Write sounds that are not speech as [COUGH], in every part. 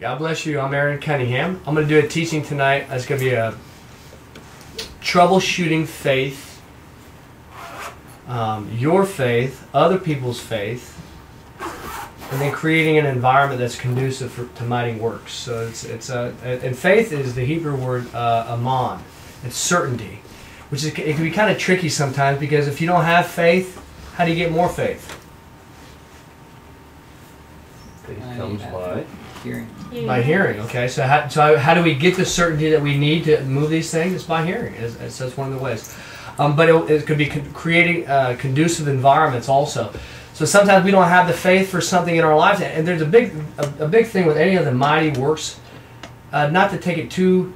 God bless you. I'm Aaron Cunningham. I'm going to do a teaching tonight. It's going to be a troubleshooting faith, um, your faith, other people's faith, and then creating an environment that's conducive for, to mighty works. So it's it's a and faith is the Hebrew word uh, aman. It's certainty, which is it can be kind of tricky sometimes because if you don't have faith, how do you get more faith? Faith comes by. Hearing. By hearing, okay. So how, so how do we get the certainty that we need to move these things? It's by hearing. It's, it's, that's one of the ways. Um, but it, it could be con- creating uh, conducive environments also. So sometimes we don't have the faith for something in our lives, and there's a big a, a big thing with any of the mighty works. Uh, not to take it too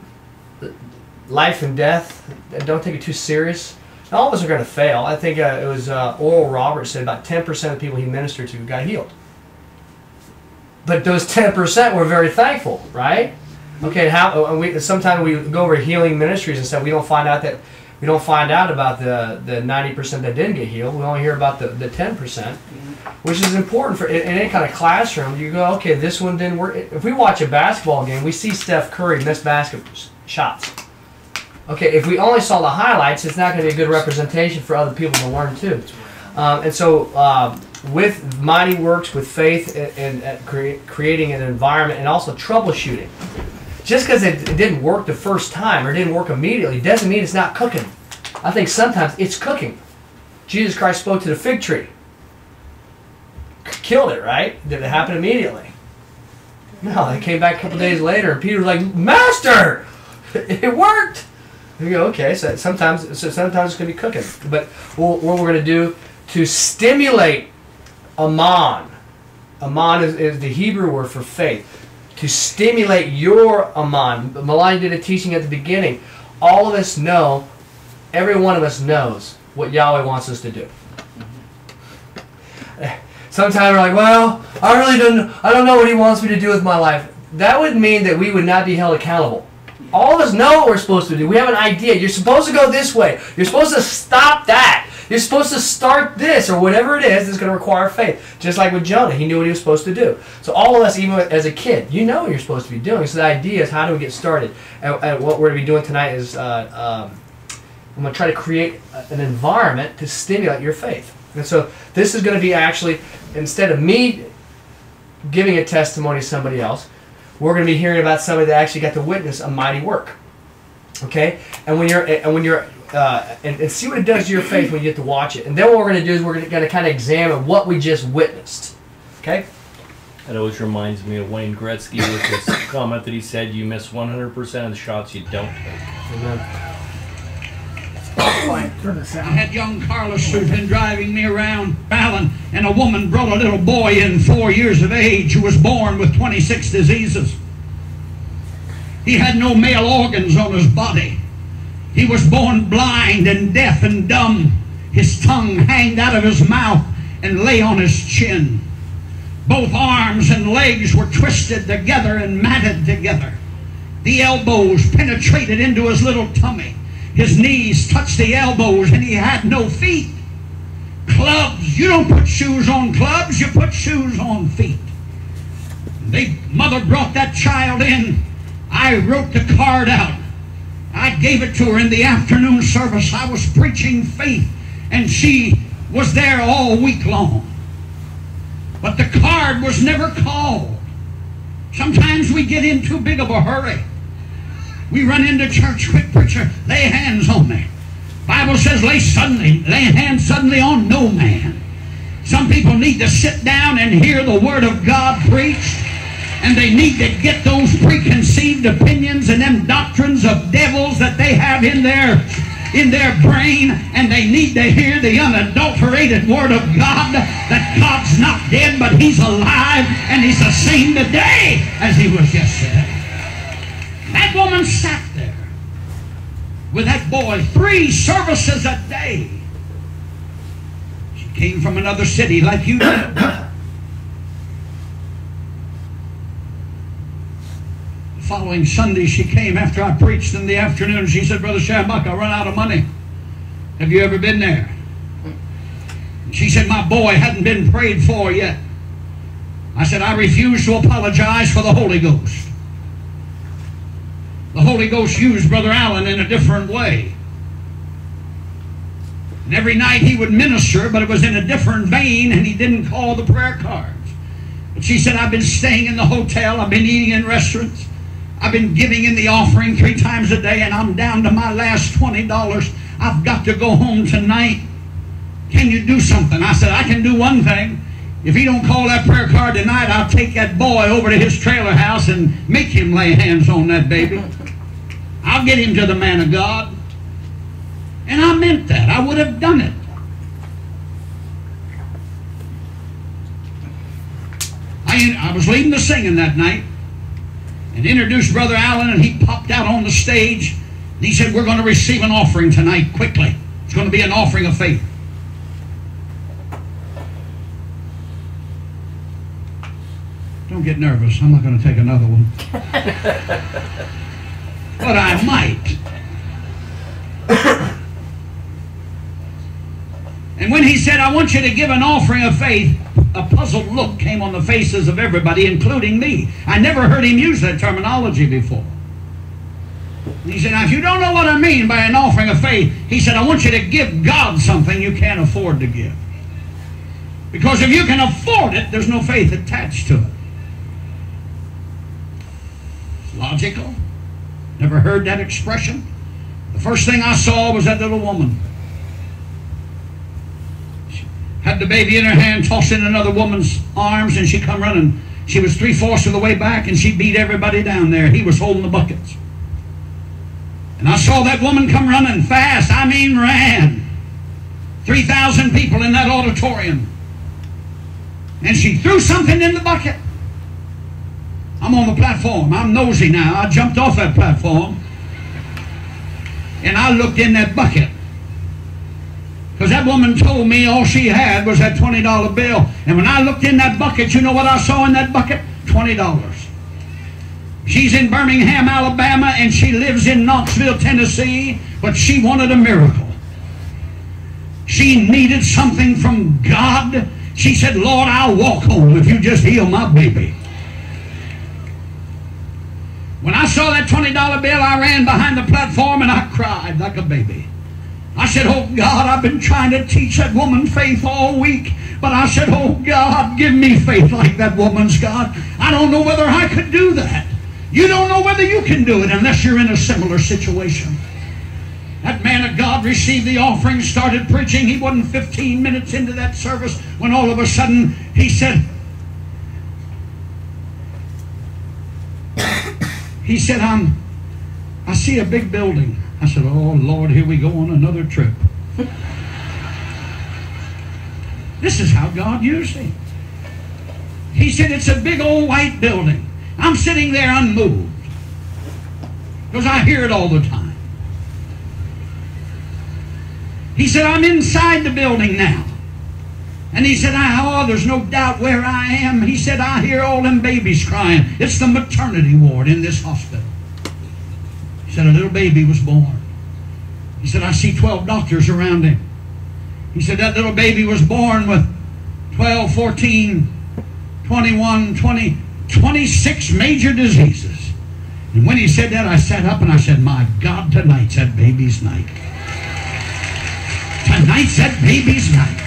life and death. Don't take it too serious. All of us are going to fail. I think uh, it was uh, Oral Roberts said about 10% of the people he ministered to got healed. But those 10% were very thankful, right? Okay, how and we sometimes we go over healing ministries and stuff. We don't find out that we don't find out about the the 90% that didn't get healed. We only hear about the, the 10%, which is important for in, in any kind of classroom. You go, okay, this one didn't work. If we watch a basketball game, we see Steph Curry miss basket shots. Okay, if we only saw the highlights, it's not going to be a good representation for other people to learn too. Um, and so, um, with mighty works, with faith, and, and, crea- creating an environment, and also troubleshooting. Just because it, it didn't work the first time or didn't work immediately doesn't mean it's not cooking. I think sometimes it's cooking. Jesus Christ spoke to the fig tree, killed it, right? Did it happen immediately? No, they came back a couple days later, and Peter was like, "Master, [LAUGHS] it worked." You go, okay. So sometimes, so sometimes it's gonna be cooking. But what, what we're gonna do to stimulate aman. Aman is, is the Hebrew word for faith. To stimulate your aman. Malani did a teaching at the beginning. All of us know, every one of us knows what Yahweh wants us to do. Sometimes we're like, well, I really don't, I don't know what He wants me to do with my life. That would mean that we would not be held accountable. All of us know what we're supposed to do. We have an idea. You're supposed to go this way. You're supposed to stop that. You're supposed to start this or whatever it is that's going to require faith. Just like with Jonah, he knew what he was supposed to do. So all of us, even as a kid, you know what you're supposed to be doing. So the idea is how do we get started? And, and what we're going to be doing tonight is uh, um, I'm going to try to create an environment to stimulate your faith. And so this is going to be actually instead of me giving a testimony to somebody else, we're going to be hearing about somebody that actually got to witness a mighty work. Okay, and when you're and when you're uh, and, and see what it does to your faith when you get to watch it. And then what we're going to do is we're going to kind of examine what we just witnessed. Okay. That always reminds me of Wayne Gretzky with his [LAUGHS] comment that he said, "You miss 100% of the shots you don't take." Amen. [COUGHS] I had young Carlos who'd been driving me around Fallon, and a woman brought a little boy in four years of age who was born with 26 diseases. He had no male organs on his body. He was born blind and deaf and dumb. His tongue hanged out of his mouth and lay on his chin. Both arms and legs were twisted together and matted together. The elbows penetrated into his little tummy. His knees touched the elbows and he had no feet. Clubs, you don't put shoes on clubs, you put shoes on feet. They mother brought that child in. I wrote the card out. I gave it to her in the afternoon service. I was preaching faith, and she was there all week long. But the card was never called. Sometimes we get in too big of a hurry. We run into church, quick preacher, lay hands on me. Bible says lay suddenly, lay hands suddenly on no man. Some people need to sit down and hear the word of God preached. And they need to get those preconceived opinions and them doctrines of devils that they have in their in their brain, and they need to hear the unadulterated word of God that God's not dead, but He's alive, and He's the same today as He was yesterday. That woman sat there with that boy three services a day. She came from another city like you. Following Sunday, she came after I preached in the afternoon. She said, Brother Schambach, I run out of money. Have you ever been there? She said, My boy hadn't been prayed for yet. I said, I refuse to apologize for the Holy Ghost. The Holy Ghost used Brother Allen in a different way. And every night he would minister, but it was in a different vein, and he didn't call the prayer cards. But she said, I've been staying in the hotel, I've been eating in restaurants, I've been giving in the offering three times a day, and I'm down to my last $20. I've got to go home tonight. Can you do something? I said, I can do one thing. If he don't call that prayer card tonight, I'll take that boy over to his trailer house and make him lay hands on that baby. I'll get him to the man of God. And I meant that. I would have done it. I, I was leading the singing that night and introduced Brother Allen, and he popped out on the stage. And he said, We're going to receive an offering tonight quickly. It's going to be an offering of faith. Don't get nervous. I'm not going to take another one. [LAUGHS] but I might. And when he said, I want you to give an offering of faith, a puzzled look came on the faces of everybody, including me. I never heard him use that terminology before. He said, Now, if you don't know what I mean by an offering of faith, he said, I want you to give God something you can't afford to give. Because if you can afford it, there's no faith attached to it. Logical? Never heard that expression? The first thing I saw was that little woman. She had the baby in her hand, tossed in another woman's arms, and she come running. She was three-fourths of the way back, and she beat everybody down there. He was holding the buckets. And I saw that woman come running fast. I mean ran. 3,000 people in that auditorium. And she threw something in the bucket. I'm on the platform. I'm nosy now. I jumped off that platform and I looked in that bucket. Because that woman told me all she had was that $20 bill. And when I looked in that bucket, you know what I saw in that bucket? $20. She's in Birmingham, Alabama, and she lives in Knoxville, Tennessee, but she wanted a miracle. She needed something from God. She said, Lord, I'll walk home if you just heal my baby. When I saw that $20 bill, I ran behind the platform and I cried like a baby. I said, Oh God, I've been trying to teach that woman faith all week. But I said, Oh God, give me faith like that woman's God. I don't know whether I could do that. You don't know whether you can do it unless you're in a similar situation. That man of God received the offering, started preaching. He wasn't 15 minutes into that service when all of a sudden he said, [COUGHS] He said, I'm, I see a big building. I said, Oh Lord, here we go on another trip. this is how God used him. He said, It's a big old white building. I'm sitting there unmoved because I hear it all the time. He said, I'm inside the building now. And he said, I, Oh, there's no doubt where I am. He said, I hear all them babies crying. It's the maternity ward in this hospital. Said, A little baby was born. He said, I see 12 doctors around him. He said, That little baby was born with 12, 14, 21, 20, 26 major diseases. And when he said that, I sat up and I said, My God, tonight's that baby's night. Tonight's that baby's night.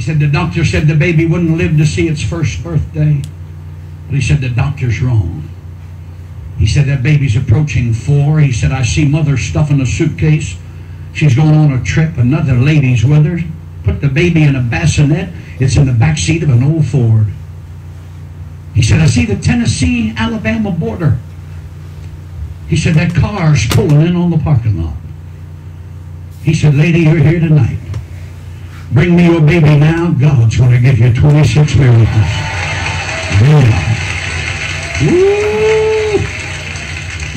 He said the doctor said the baby wouldn't live to see its first birthday. But he said the doctor's wrong. He said that baby's approaching four. He said, I see mother stuffing a suitcase. She's going on a trip. Another lady's with her. Put the baby in a bassinet. It's in the back seat of an old Ford. He said, I see the Tennessee Alabama border. He said, that car's pulling in on the parking lot. He said, lady, you're here tonight. Bring me your baby now. God's going to give you 26 miracles. Yeah. Woo!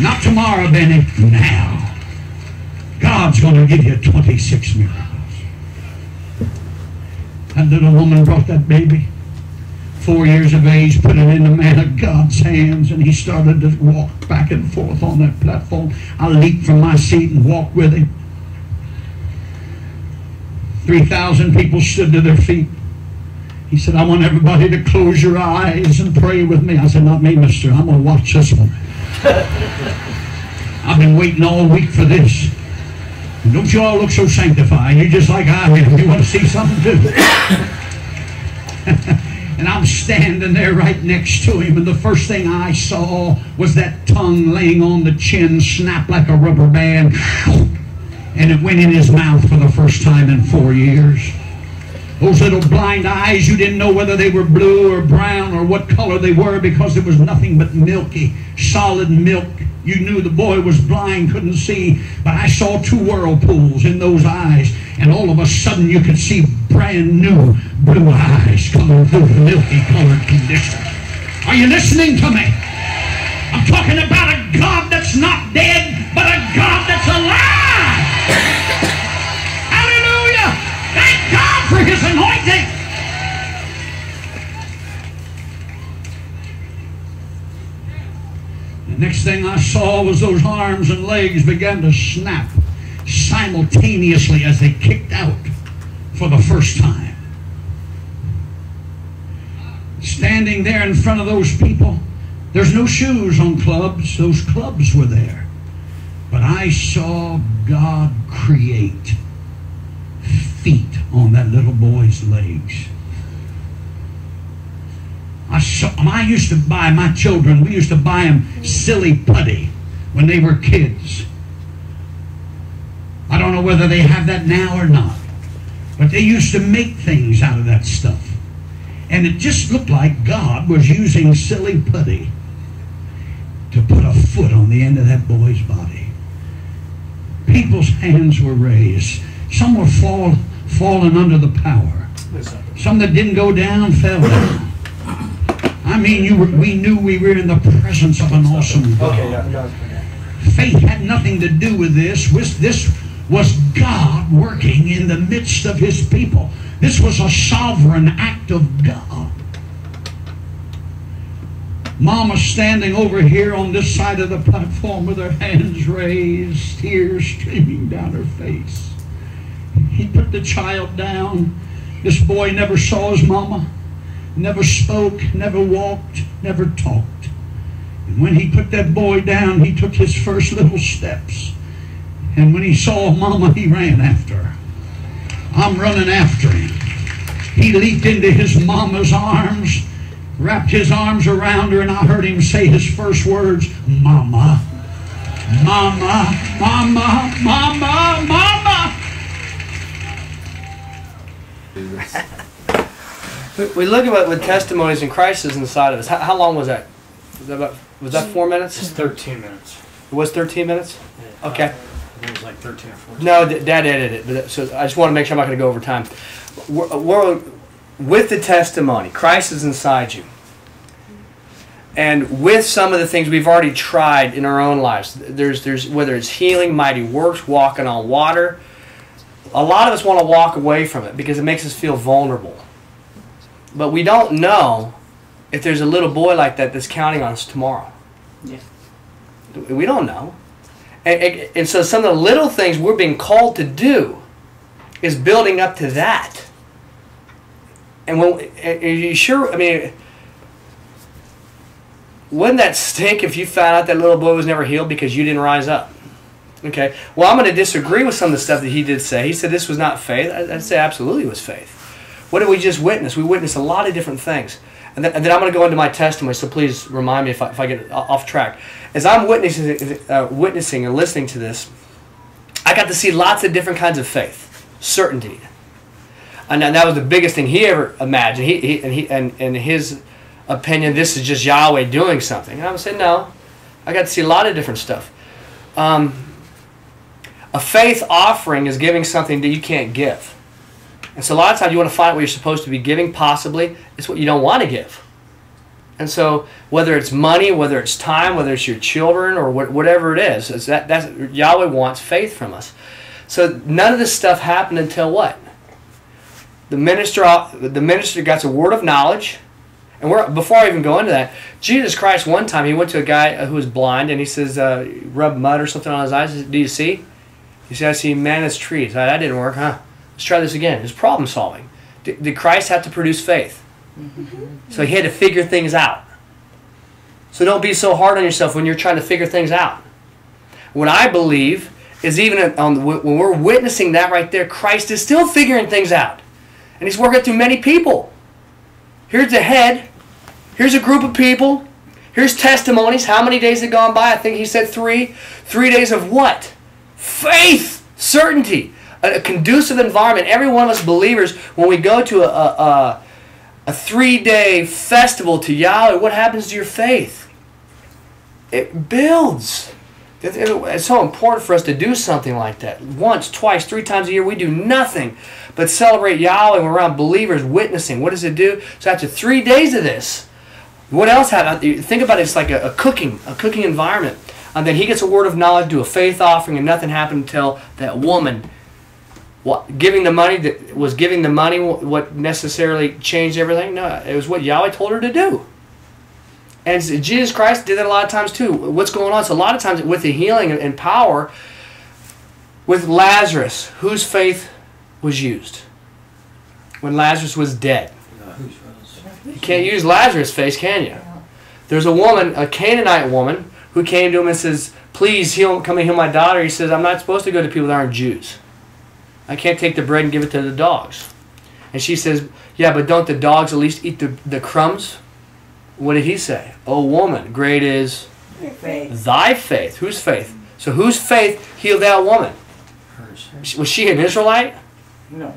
Not tomorrow, Benny. Now. God's going to give you 26 miracles. That little woman brought that baby. Four years of age, put it in the man of God's hands, and he started to walk back and forth on that platform. I leaped from my seat and walked with him. 3,000 people stood to their feet. He said, I want everybody to close your eyes and pray with me. I said, Not me, mister. I'm going to watch this one. [LAUGHS] I've been waiting all week for this. Don't you all look so sanctified? You're just like I am. You want to see something too? [LAUGHS] and I'm standing there right next to him, and the first thing I saw was that tongue laying on the chin, snap like a rubber band, and it went in his mouth for the first time in four years. Those little blind eyes, you didn't know whether they were blue or brown or what color they were because it was nothing but milky, solid milk. You knew the boy was blind, couldn't see, but I saw two whirlpools in those eyes, and all of a sudden you could see brand new blue eyes coming through the milky colored condition. Are you listening to me? I'm talking about a God that's not dead, but a God that's alive. Hallelujah! Thank God for his anointing. The next thing I saw was those arms and legs began to snap simultaneously as they kicked out for the first time. Standing there in front of those people, there's no shoes on clubs, those clubs were there. But I saw God create feet on that little boy's legs. I, saw, I used to buy my children, we used to buy them silly putty when they were kids. I don't know whether they have that now or not. But they used to make things out of that stuff. And it just looked like God was using silly putty to put a foot on the end of that boy's body. People's hands were raised. Some were fall, falling under the power. Some that didn't go down fell down. I mean, you were, we knew we were in the presence of an awesome God. Okay, yeah, no. Faith had nothing to do with this. This was God working in the midst of his people. This was a sovereign act of God. Mama standing over here on this side of the platform with her hands raised, tears streaming down her face. He put the child down. This boy never saw his mama, never spoke, never walked, never talked. And when he put that boy down, he took his first little steps. And when he saw mama, he ran after her. I'm running after him. He leaped into his mama's arms, wrapped his arms around her, and I heard him say his first words, Mama, Mama, Mama, Mama, Mama. We- [LAUGHS] We look at what with testimonies and crises inside of us. How, how long was that? Was that, about, was that four minutes? It's 13 minutes. It was 13 minutes? Okay. I it was like 13 or 14. No, Dad edited it, but so I just want to make sure I'm not going to go over time. We're, we're, with the testimony, Christ is inside you. And with some of the things we've already tried in our own lives, there's, there's whether it's healing, mighty works, walking on water. A lot of us want to walk away from it because it makes us feel vulnerable. But we don't know if there's a little boy like that that's counting on us tomorrow. Yeah. We don't know. And, and, and so some of the little things we're being called to do is building up to that. And when are you sure? I mean, wouldn't that stink if you found out that little boy was never healed because you didn't rise up? Okay. Well, I'm going to disagree with some of the stuff that he did say. He said this was not faith. I'd say absolutely was faith. What did we just witness? We witnessed a lot of different things. And then, and then I'm going to go into my testimony, so please remind me if I, if I get off track. As I'm witnessing, uh, witnessing and listening to this, I got to see lots of different kinds of faith, certainty. And that was the biggest thing he ever imagined. He, he, and, he, and in his opinion, this is just Yahweh doing something. And I would say, no. I got to see a lot of different stuff. Um, a faith offering is giving something that you can't give. And so a lot of times you want to find what you're supposed to be giving, possibly. It's what you don't want to give. And so whether it's money, whether it's time, whether it's your children, or what, whatever it is, it's that, that's, Yahweh wants faith from us. So none of this stuff happened until what? The minister, the minister got a word of knowledge. And we're, before I even go into that, Jesus Christ, one time, he went to a guy who was blind and he says, uh, rub mud or something on his eyes. Said, Do you see? He said, I see man as trees. That didn't work, huh? Let's try this again. It's problem solving. Did, did Christ have to produce faith? So he had to figure things out. So don't be so hard on yourself when you're trying to figure things out. What I believe is even on, when we're witnessing that right there, Christ is still figuring things out. And he's working through many people. Here's the head. Here's a group of people. Here's testimonies. How many days have gone by? I think he said three. Three days of what? Faith, certainty, a, conducive environment. Every one of us believers, when we go to a, a, a, a three day festival to Yahweh, what happens to your faith? It builds. It's so important for us to do something like that. Once, twice, three times a year, we do nothing but celebrate Yahweh and we're around believers witnessing. What does it do? So after three days of this, what else happened? Uh, think about it, it's like a, a cooking, a cooking environment. And then he gets a word of knowledge, do a faith offering, and nothing happened until that woman what giving the money that was giving the money what necessarily changed everything? No, it was what Yahweh told her to do. And Jesus Christ did that a lot of times too. What's going on? So a lot of times with the healing and power, with Lazarus, whose faith was used when Lazarus was dead. You can't use Lazarus' face, can you? There's a woman, a Canaanite woman, who came to him and says, "Please heal, come and heal my daughter." He says, "I'm not supposed to go to people that aren't Jews. I can't take the bread and give it to the dogs." And she says, "Yeah, but don't the dogs at least eat the, the crumbs?" What did he say? Oh woman, great is Faith. thy faith. Whose faith? So whose faith healed that woman? Hers. Was she an Israelite? No.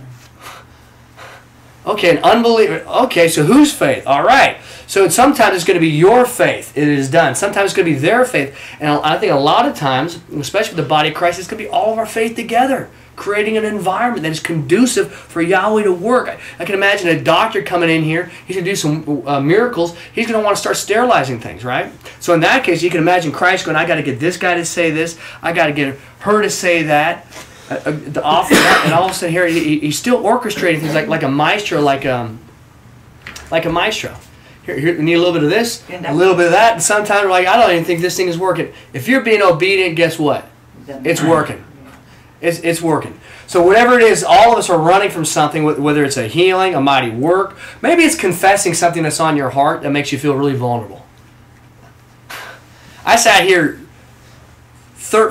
Okay, an unbeliever. Okay, so whose faith? All right. So sometimes it's going to be your faith. It is done. Sometimes it's going to be their faith. And I think a lot of times, especially with the body of Christ, it's going to be all of our faith together, creating an environment that is conducive for Yahweh to work. I, I can imagine a doctor coming in here. He's going to do some uh, miracles. He's going to want to start sterilizing things, right? So in that case, you can imagine Christ going, I got to get this guy to say this. I got to get her to say that the offer that, and all of a sudden here he, he's still orchestrating things like like a maestro, like um, like a maestro. Here, here, need a little bit of this, a little bit of that, and sometimes we're like, I don't even think this thing is working. If you're being obedient, guess what? It's working. It's, it's working. So whatever it is, all of us are running from something, whether it's a healing, a mighty work, maybe it's confessing something that's on your heart that makes you feel really vulnerable. I sat here thir-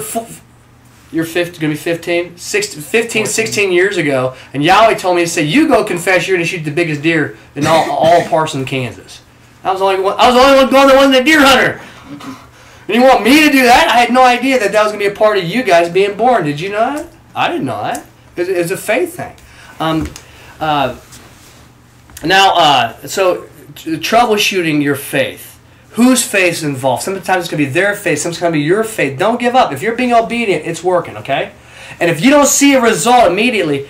you're 50, gonna be 15, 16, 15, 16 years ago, and Yahweh told me to say, "You go confess you're gonna shoot the biggest deer in all, all [LAUGHS] Parsons, Kansas." I was the only one. I was the only one going that wasn't a deer hunter. And you want me to do that? I had no idea that that was gonna be a part of you guys being born. Did you know that? I didn't know that. It's, it's a faith thing. Um, uh, now, uh, so troubleshooting your faith. Whose faith is involved? Sometimes it's going to be their faith. Sometimes it's going to be your faith. Don't give up. If you're being obedient, it's working, okay? And if you don't see a result immediately,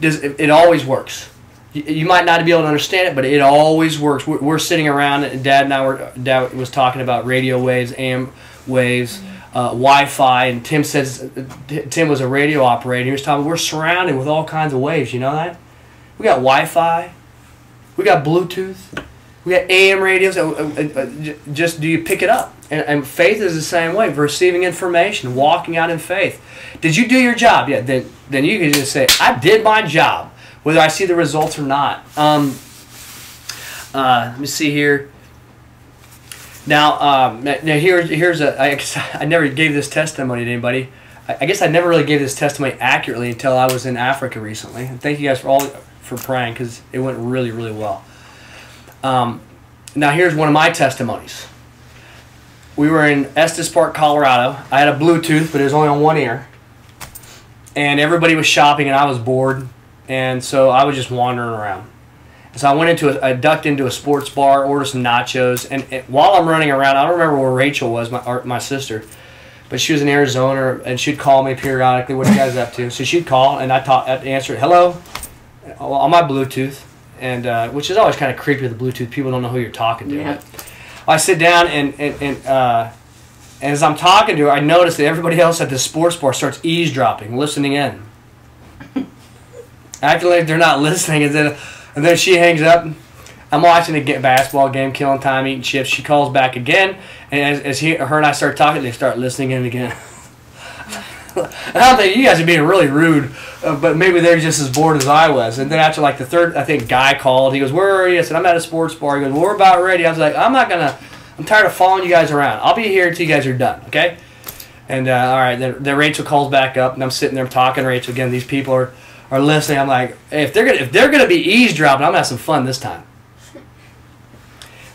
it, always works. You, might not be able to understand it, but it always works. We're, we're sitting around, and Dad and I were, Dad was talking about radio waves, AM waves, uh, Wi-Fi, and Tim says Tim was a radio operator. He was talking. We're surrounded with all kinds of waves. You know that? We got Wi-Fi. We got Bluetooth. We got AM radios. Just do you pick it up? And, and faith is the same way. Receiving information, walking out in faith. Did you do your job? Yeah. Then then you can just say, I did my job, whether I see the results or not. Um, uh, let me see here. Now, um, now here, here's a. I, [LAUGHS] I never gave this testimony to anybody. I, I guess I never really gave this testimony accurately until I was in Africa recently. And thank you guys for all for praying because it went really, really well. Um, now here's one of my testimonies. We were in Estes Park, Colorado. I had a Bluetooth, but it was only on one ear. And everybody was shopping, and I was bored, and so I was just wandering around. So I went into a, I ducked into a sports bar, ordered some nachos, and, and while I'm running around, I don't remember where Rachel was, my my sister, but she was in Arizona, and she'd call me periodically. What are you guys up to? So she'd call, and I I'd answer, "Hello," on my Bluetooth, and uh, which is always kind of creepy with the Bluetooth. People don't know who you're talking to. Yeah. I sit down, and and, and uh, and as I'm talking to her, I notice that everybody else at the sports bar starts eavesdropping, listening in, [LAUGHS] acting like they're not listening, and then and then she hangs up. I'm watching a basketball game, killing time, eating chips. She calls back again, and as, as he, her and I start talking, they start listening in again. [LAUGHS] [LAUGHS] and I'm thinking, you guys are being really rude, uh, but maybe they're just as bored as I was. And then after like the third, I think guy called. He goes, "Where are you?" I said, "I'm at a sports bar." He goes, well, "We're about ready." I was like, "I'm not gonna. I'm tired of following you guys around. I'll be here until you guys are done." Okay. And uh, all right, then, then Rachel calls back up, and I'm sitting there talking to Rachel again. These people are, are listening. I'm like, hey, if they're gonna if they're gonna be eavesdropping, I'm gonna have some fun this time.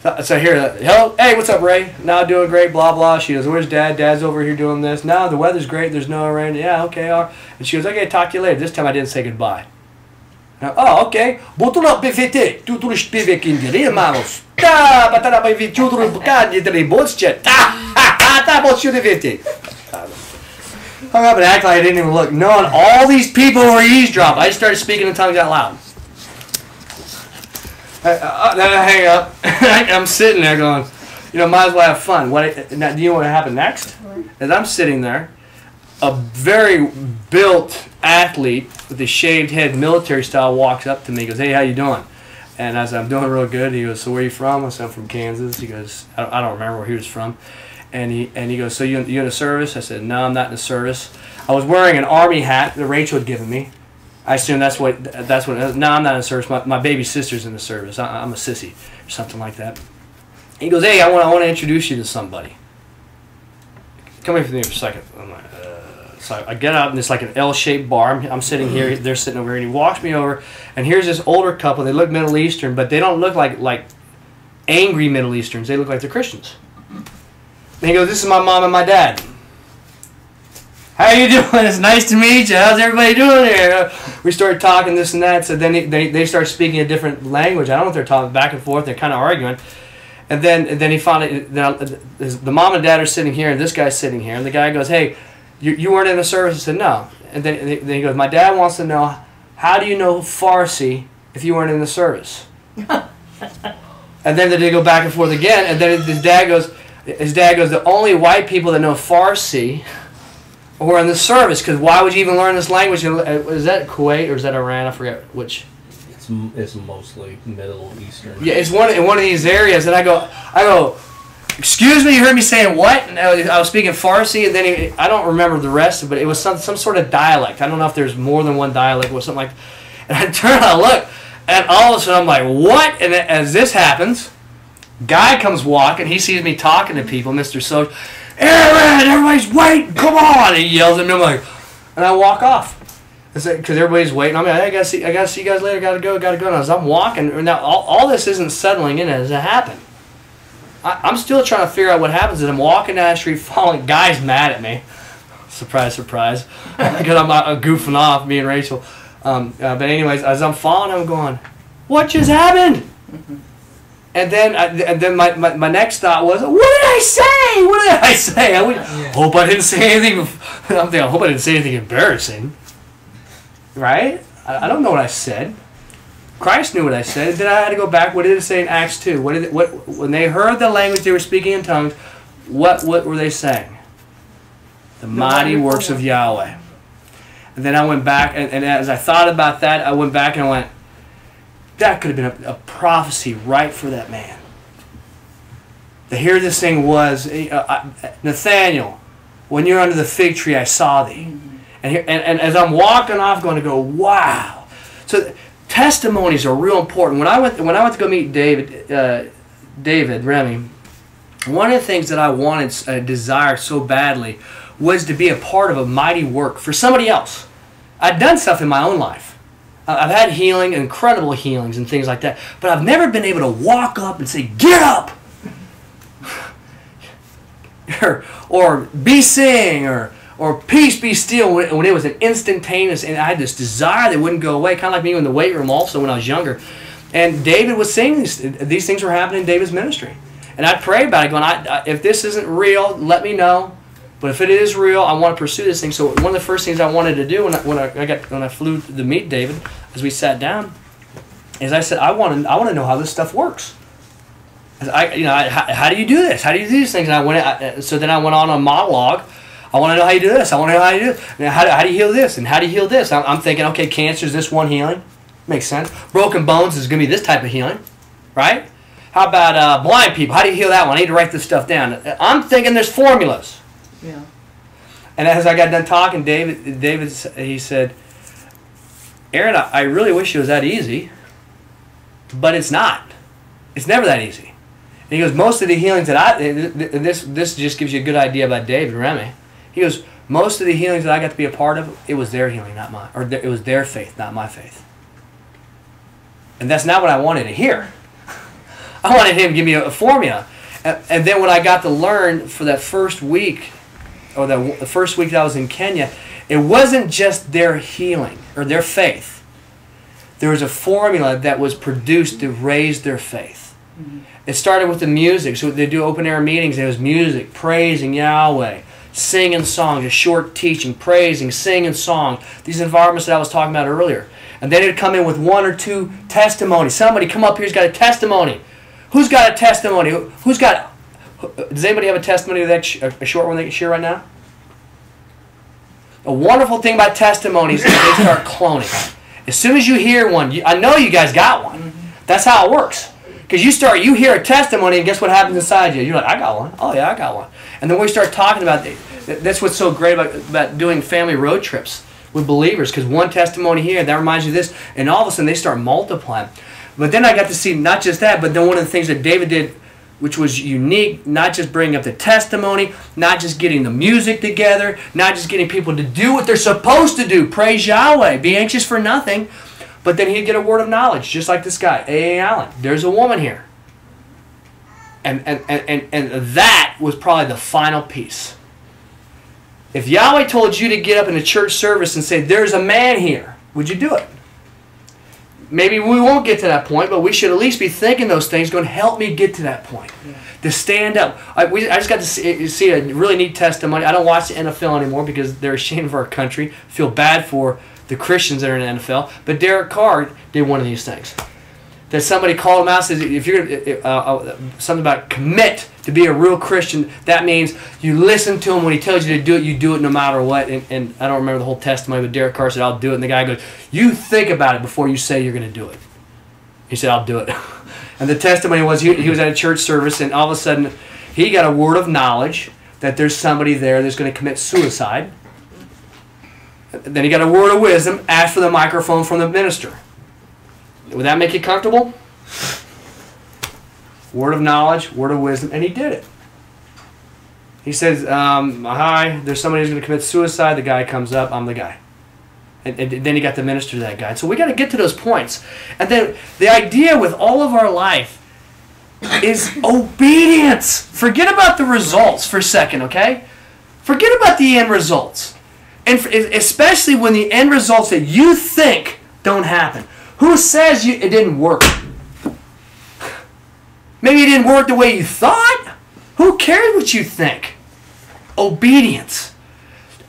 So, so here, uh, hello, hey, what's up, Ray? Now doing great, blah blah. She goes, where's Dad? Dad's over here doing this. Now the weather's great. There's no rain. Yeah, okay, all right. And she goes, okay, talk to you later. This time I didn't say goodbye. Oh, ok. Botulo PVT. Tudo śpiewek indyry, manos. Ta, batara by wieczór bukanie tej boczcie. Ta, ha, ha, ta, boczcie PVT. Hung up and act like I didn't even look. Knowing all these people were eavesdropping, I just started speaking in tongues out loud. Uh, uh, then I hang up. [LAUGHS] I'm sitting there going, you know, might as well have fun. What? Now, do you know what happened next? As I'm sitting there, a very built athlete with a shaved head, military style, walks up to me. Goes, "Hey, how you doing?" And I said, "I'm doing real good." He goes, "So where are you from?" I said, "I'm from Kansas." He goes, "I don't, I don't remember where he was from." And he and he goes, "So you you in the service?" I said, "No, I'm not in the service." I was wearing an army hat that Rachel had given me. I assume that's what that's what. No, I'm not in the service. My, my baby sister's in the service. I, I'm a sissy or something like that. He goes, "Hey, I want I want to introduce you to somebody." Come here for me for a second. I'm like, uh, so I get up and it's like an L-shaped bar. I'm, I'm sitting here. They're sitting over here, and he walks me over. And here's this older couple. They look Middle Eastern, but they don't look like like angry Middle Easterns. They look like they're Christians. And he goes, "This is my mom and my dad." How you doing? It's nice to meet you. How's everybody doing here? We started talking this and that. So then they, they, they start speaking a different language. I don't know if they're talking back and forth. They're kind of arguing. And then and then he found it. The mom and dad are sitting here, and this guy's sitting here. And the guy goes, "Hey, you, you weren't in the service?" I said, "No." And then, then he goes, "My dad wants to know how do you know Farsi if you weren't in the service?" [LAUGHS] and then they go back and forth again. And then his dad goes, his dad goes, "The only white people that know Farsi." Or in the service, because why would you even learn this language? Is that Kuwait or is that Iran? I forget which. It's, it's mostly Middle Eastern. Yeah, it's one in one of these areas, and I go, I go, excuse me, you heard me saying what? And I was, speaking Farsi, and then he, I don't remember the rest, but it was some some sort of dialect. I don't know if there's more than one dialect or something like. [LAUGHS] And I turn and I look, and all of a sudden I'm like, what? And as this happens, guy comes walking. He sees me talking to people, Mister So. Aaron, everybody's waiting. Come on! He yells at me. I'm like, and I walk off because everybody's waiting. I'm like, I gotta see, I gotta see you guys later. Gotta go, gotta go. And as I'm walking, now all, all this isn't settling in as it happened. I, I'm still trying to figure out what happens. As I'm walking down the street, [LAUGHS] falling. Guys mad at me. Surprise, surprise, [LAUGHS] because I'm, I'm goofing off, me and Rachel. Um, uh, but anyways, as I'm falling, I'm going, what just happened? And then, uh, and then my, my, my next thought was, what did I say? What did I say? I would, yeah. hope I didn't say anything. [LAUGHS] I'm thinking, I hope I didn't say anything embarrassing. Right? I, I don't know what I said. Christ knew what I said. Then I had to go back. What did it say in Acts two? What did it, what when they heard the language they were speaking in tongues? What what were they saying? The mighty works of Yahweh. And then I went back, and, and as I thought about that, I went back and I went, that could have been a, a, prophecy right for that man. The here this thing was uh, Nathaniel, when you're under the fig tree, I saw thee. And, here, and, and as I'm walking off, going to go, wow. So testimonies are real important. When I went when I went to go meet David, uh, David Remy, one of the things that I wanted, uh, desired so badly, was to be a part of a mighty work for somebody else. I'd done stuff in my own life. I've had healing, incredible healings and things like that, but I've never been able to walk up and say, "Get up," [LAUGHS] or, or "Be sing," or or "Peace be still." When, when it was an instantaneous, and I had this desire that wouldn't go away, kind of like me in the weight room, also when I was younger. And David was seeing these, these things were happening in David's ministry, and I prayed about it, going, I, I, "If this isn't real, let me know." But if it is real, I want to pursue this thing. So one of the first things I wanted to do when I, when I, got when I flew to meet David, as we sat down, is I said I want to I want to know how this stuff works. I you know I, how, how, do you do this? How do you do these things? And I went I, so then I went on a monologue. I want to know how you do this. I want to know how you do it. How, do, how do you heal this? And how do you heal this? I'm, I'm thinking, okay, cancer is this one healing. Makes sense. Broken bones is going to be this type of healing, right? How about uh, blind people? How do you heal that one? I need to write this stuff down. I'm thinking there's formulas. Yeah. And as I got done talking, David, David, he said, "Aaron, I, really wish it was that easy, but it's not. It's never that easy." And he goes, "Most of the healings that I, this this just gives you a good idea about David Remy." He goes, "Most of the healings that I got to be a part of, it was their healing, not mine, or it was their faith, not my faith." And that's not what I wanted to hear. [LAUGHS] I wanted him to give me a, a formula. And, and then when I got to learn for that first week, or the, the first week that I was in Kenya, it wasn't just their healing or their faith. There was a formula that was produced to raise their faith. Mm-hmm. It started with the music. So they do open air meetings. There was music, praising Yahweh, singing songs, a short teaching, praising, singing songs. These environments that I was talking about earlier. And then it'd come in with one or two testimonies. Somebody come up here's got a testimony. Who's got a testimony? Who's got? Does anybody have a testimony that sh- a short one they can share right now? A wonderful thing about testimonies is they start cloning. As soon as you hear one, you, I know you guys got one. That's how it works. Because you start, you hear a testimony, and guess what happens inside you? You're like, I got one. Oh yeah, I got one. And then we start talking about. That's what's so great about, about doing family road trips with believers. Because one testimony here, that reminds you of this, and all of a sudden they start multiplying. But then I got to see not just that, but then one of the things that David did which was unique, not just bringing up the testimony, not just getting the music together, not just getting people to do what they're supposed to do, praise Yahweh, be anxious for nothing, but then he'd get a word of knowledge, just like this guy, A.A. Allen. There's a woman here. And, and, and, and, and that was probably the final piece. If Yahweh told you to get up in a church service and say, There's a man here, would you do it? Maybe we won't get to that point, but we should at least be thinking those things. Going, to help me get to that point. To stand up. I, we, I just got to see, see a really neat testimony. I don't watch the NFL anymore because they're ashamed of our country. Feel bad for the Christians that are in the NFL. But Derek Carr did one of these things. That somebody called him out says if you're uh, uh, something about commit to be a real Christian, that means you listen to him when he tells you to do it. You do it no matter what. And, and I don't remember the whole testimony, but Derek Carr said, "I'll do it." And the guy goes, "You think about it before you say you're going to do it." He said, "I'll do it." [LAUGHS] And the testimony was he, he was at a church service, and all of a sudden he got a word of knowledge that there's somebody there that's going to commit suicide. Then he got a word of wisdom, asked for the microphone from the minister. Would that make you comfortable? Word of knowledge, word of wisdom, and he did it. He says, um, Hi, there's somebody who's going to commit suicide. The guy comes up, I'm the guy. And, and then he got the minister to that guy. So we got to get to those points. And then the idea with all of our life is obedience. Forget about the results for a second, okay? Forget about the end results. And especially when the end results that you think don't happen. Who says you, it didn't work? Maybe it didn't work the way you thought. Who cares what you think? Obedience.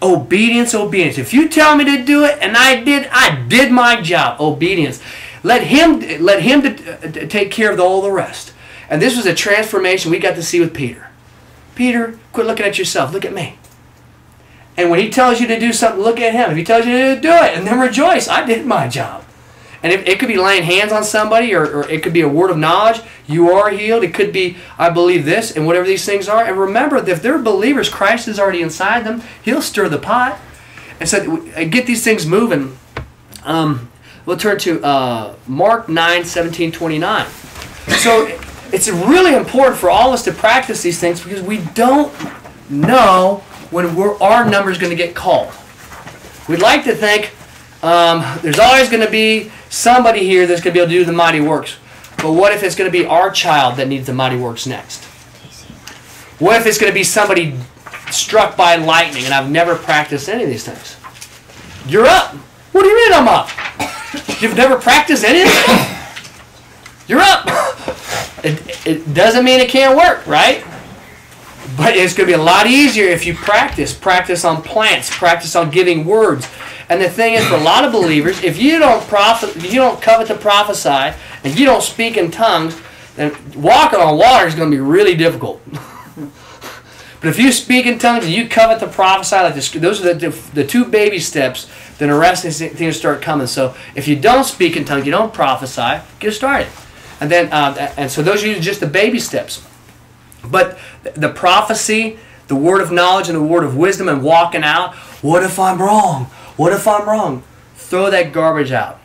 Obedience, obedience. If you tell me to do it and I did, I did my job. Obedience. Let him let him to, to take care of all the rest. And this was a transformation we got to see with Peter. Peter, quit looking at yourself. Look at me. And when he tells you to do something, look at him. If he tells you to do it, and then rejoice. I did my job. And it, it could be laying hands on somebody, or, or it could be a word of knowledge. You are healed. It could be, I believe this, and whatever these things are. And remember, that if they're believers, Christ is already inside them. He'll stir the pot. And so get these things moving. Um, we'll turn to uh, Mark 9, 17, 29. So it's really important for all of us to practice these things because we don't know when our number is going to get called. We'd like to think um, there's always going to be somebody here that's going to be able to do the mighty works. But what if it's going to be our child that needs the mighty works next? What if it's going to be somebody struck by lightning and I've never practiced any of these things? You're up. What do you mean I'm up? You've never practiced any of this? You're up. It, it doesn't mean it can't work, right? But it's going to be a lot easier if you practice. Practice on plants. Practice on giving words. And the thing is, for a lot of believers, if you don't prophet, if you don't covet to prophesy, and you don't speak in tongues, then walking on water is going to be really difficult. [LAUGHS] but if you speak in tongues and you covet to prophesy, like this, those are the, the two baby steps. Then the rest of things start coming. So if you don't speak in tongues, you don't prophesy, get started. And then, uh, and so those are just the baby steps. But the prophecy, the word of knowledge and the word of wisdom and walking out. What if I'm wrong? What if I'm wrong? Throw that garbage out.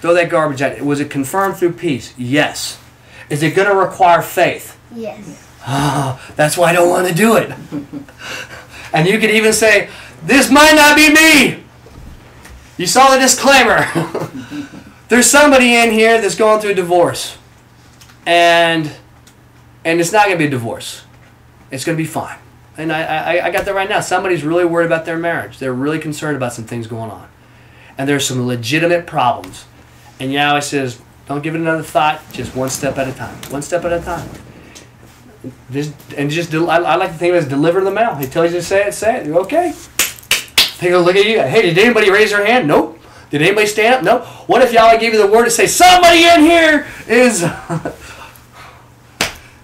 Throw that garbage out. Was it confirmed through peace? Yes. Is it going to require faith? Yes. Ah, that's why I don't want to do it. [LAUGHS] and you could even say, this might not be me. You saw the disclaimer. [LAUGHS] There's somebody in here that's going through a divorce. And and it's not going to be a divorce. It's going to be fine. And I, I, I got that right now. Somebody's really worried about their marriage. They're really concerned about some things going on. And there's some legitimate problems. And Yahweh says, don't give it another thought, just one step at a time. One step at a time. Just, and just, I, I like to think of it as deliver the mail. He tells you to say it, say it. You're okay. Take a look at you. Hey, did anybody raise their hand? Nope. Did anybody stand up? No. What if Yahweh gave you the word to say, somebody in here is, [LAUGHS]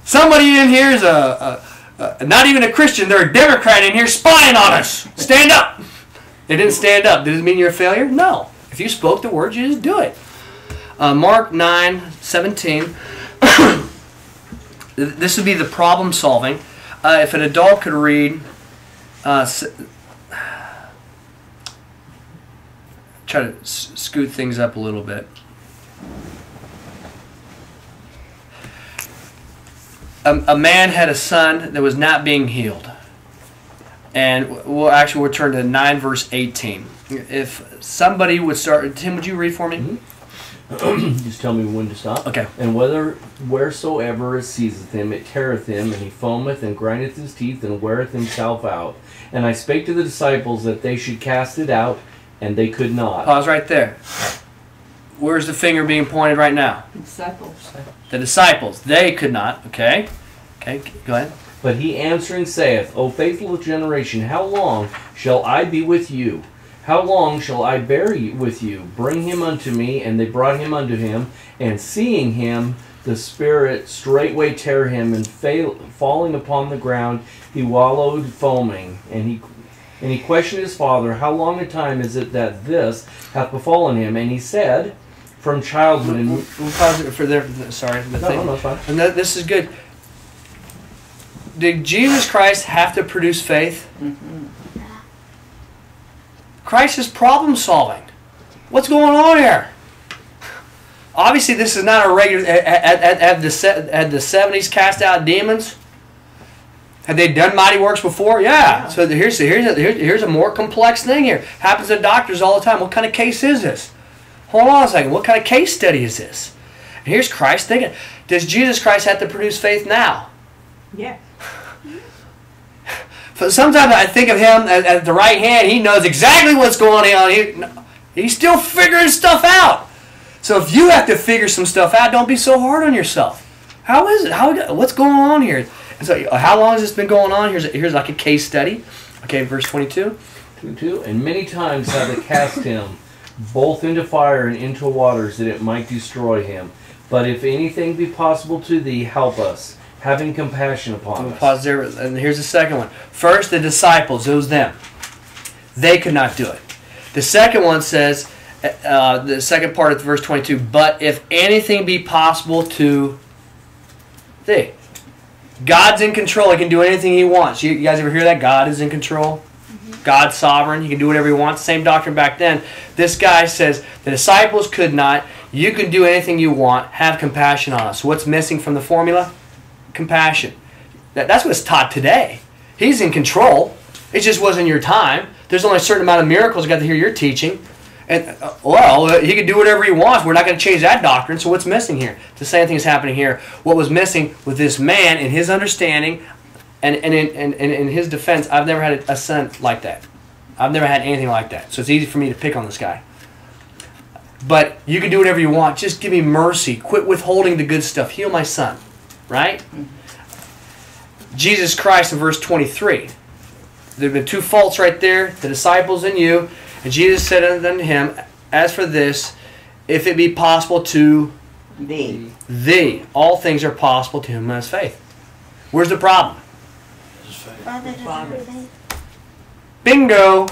somebody in here is a, a, a, not even a Christian, they're a Democrat in here spying on us. Stand up. They didn't stand up. Does it mean you're a failure? No. If you spoke the word, you just do it. Uh, Mark 9, 17. [COUGHS] this would be the problem solving. Uh, if an adult could read, uh, [SIGHS] try to scoot things up a little bit. A, a man had a son that was not being healed. And we'll actually we'll turn to 9 verse 18. If somebody would start, Tim, would you read for me? Mm-hmm. [CLEARS THROAT] Just tell me when to stop. Okay. And whether wheresoever it seizeth him, it teareth him, and he foameth and grindeth his teeth and weareth himself out. And I spake to the disciples that they should cast it out, and they could not. Pause right there. Where's the finger being pointed right now? Disciples. The disciples. They could not. Okay. Okay. Go ahead. But he answering saith, O faithful generation, how long shall I be with you? How long shall I bear with you? Bring him unto me. And they brought him unto him. And seeing him, the Spirit straightway tear him, and fail, falling upon the ground, he wallowed foaming. And he and he questioned his father, How long a time is it that this hath befallen him? And he said, From childhood. We'll, And we'll pause it for there. Sorry. the no, thing. no, no, fine. And that, this is good. Did Jesus Christ have to produce faith? Mm-hmm. Christ is problem solving. What's going on here? Obviously, this is not a regular. Had, had, had, the, se- had the 70s cast out demons? Had they done mighty works before? Yeah. So here's, here's, a, here's, here's a more complex thing here. Happens to doctors all the time. What kind of case is this? Hold on a second. What kind of case study is this? And here's Christ thinking, does Jesus Christ have to produce faith now? Yeah. [LAUGHS] So sometimes I think of him at, at the right hand. He knows exactly what's going on. He, he's still figuring stuff out. So if you have to figure some stuff out, don't be so hard on yourself. How is it? How what's going on here? And so how long has this been going on? Here's here's like a case study. Okay, verse twenty two. Two, two. And many times have they cast him both into fire and into waters that it might destroy him. But if anything be possible to thee, help us, having compassion upon us. pause there. And here's the second one. First, the disciples. It was them. They could not do it. The second one says, uh, the second part of verse 22, but if anything be possible to thee. God's in control. He can do anything he wants. You, you guys ever hear that? God is in control. God's sovereign. He can do whatever he wants. Same doctrine back then. This guy says the disciples could not. You can do anything you want. Have compassion on us. What's missing from the formula? Compassion. That, that's what's taught today. He's in control. It just wasn't your time. There's only a certain amount of miracles got to hear your teaching. And uh, well, uh, he can do whatever he wants. We're not going to change that doctrine. So what's missing here? The same thing is happening here. What was missing with this man in his understanding, and and in, and, and in his defense, I've never had a son like that. I've never had anything like that. So it's easy for me to pick on this guy. But you can do whatever you want. Just give me mercy. Quit withholding the good stuff. Heal my son. Right? Jesus Christ in verse 23. There have been two faults right there the disciples and you. And Jesus said unto him, As for this, if it be possible to Thee. thee, all things are possible to him who has faith. Where's the problem? Father does Father. everything. Bingo!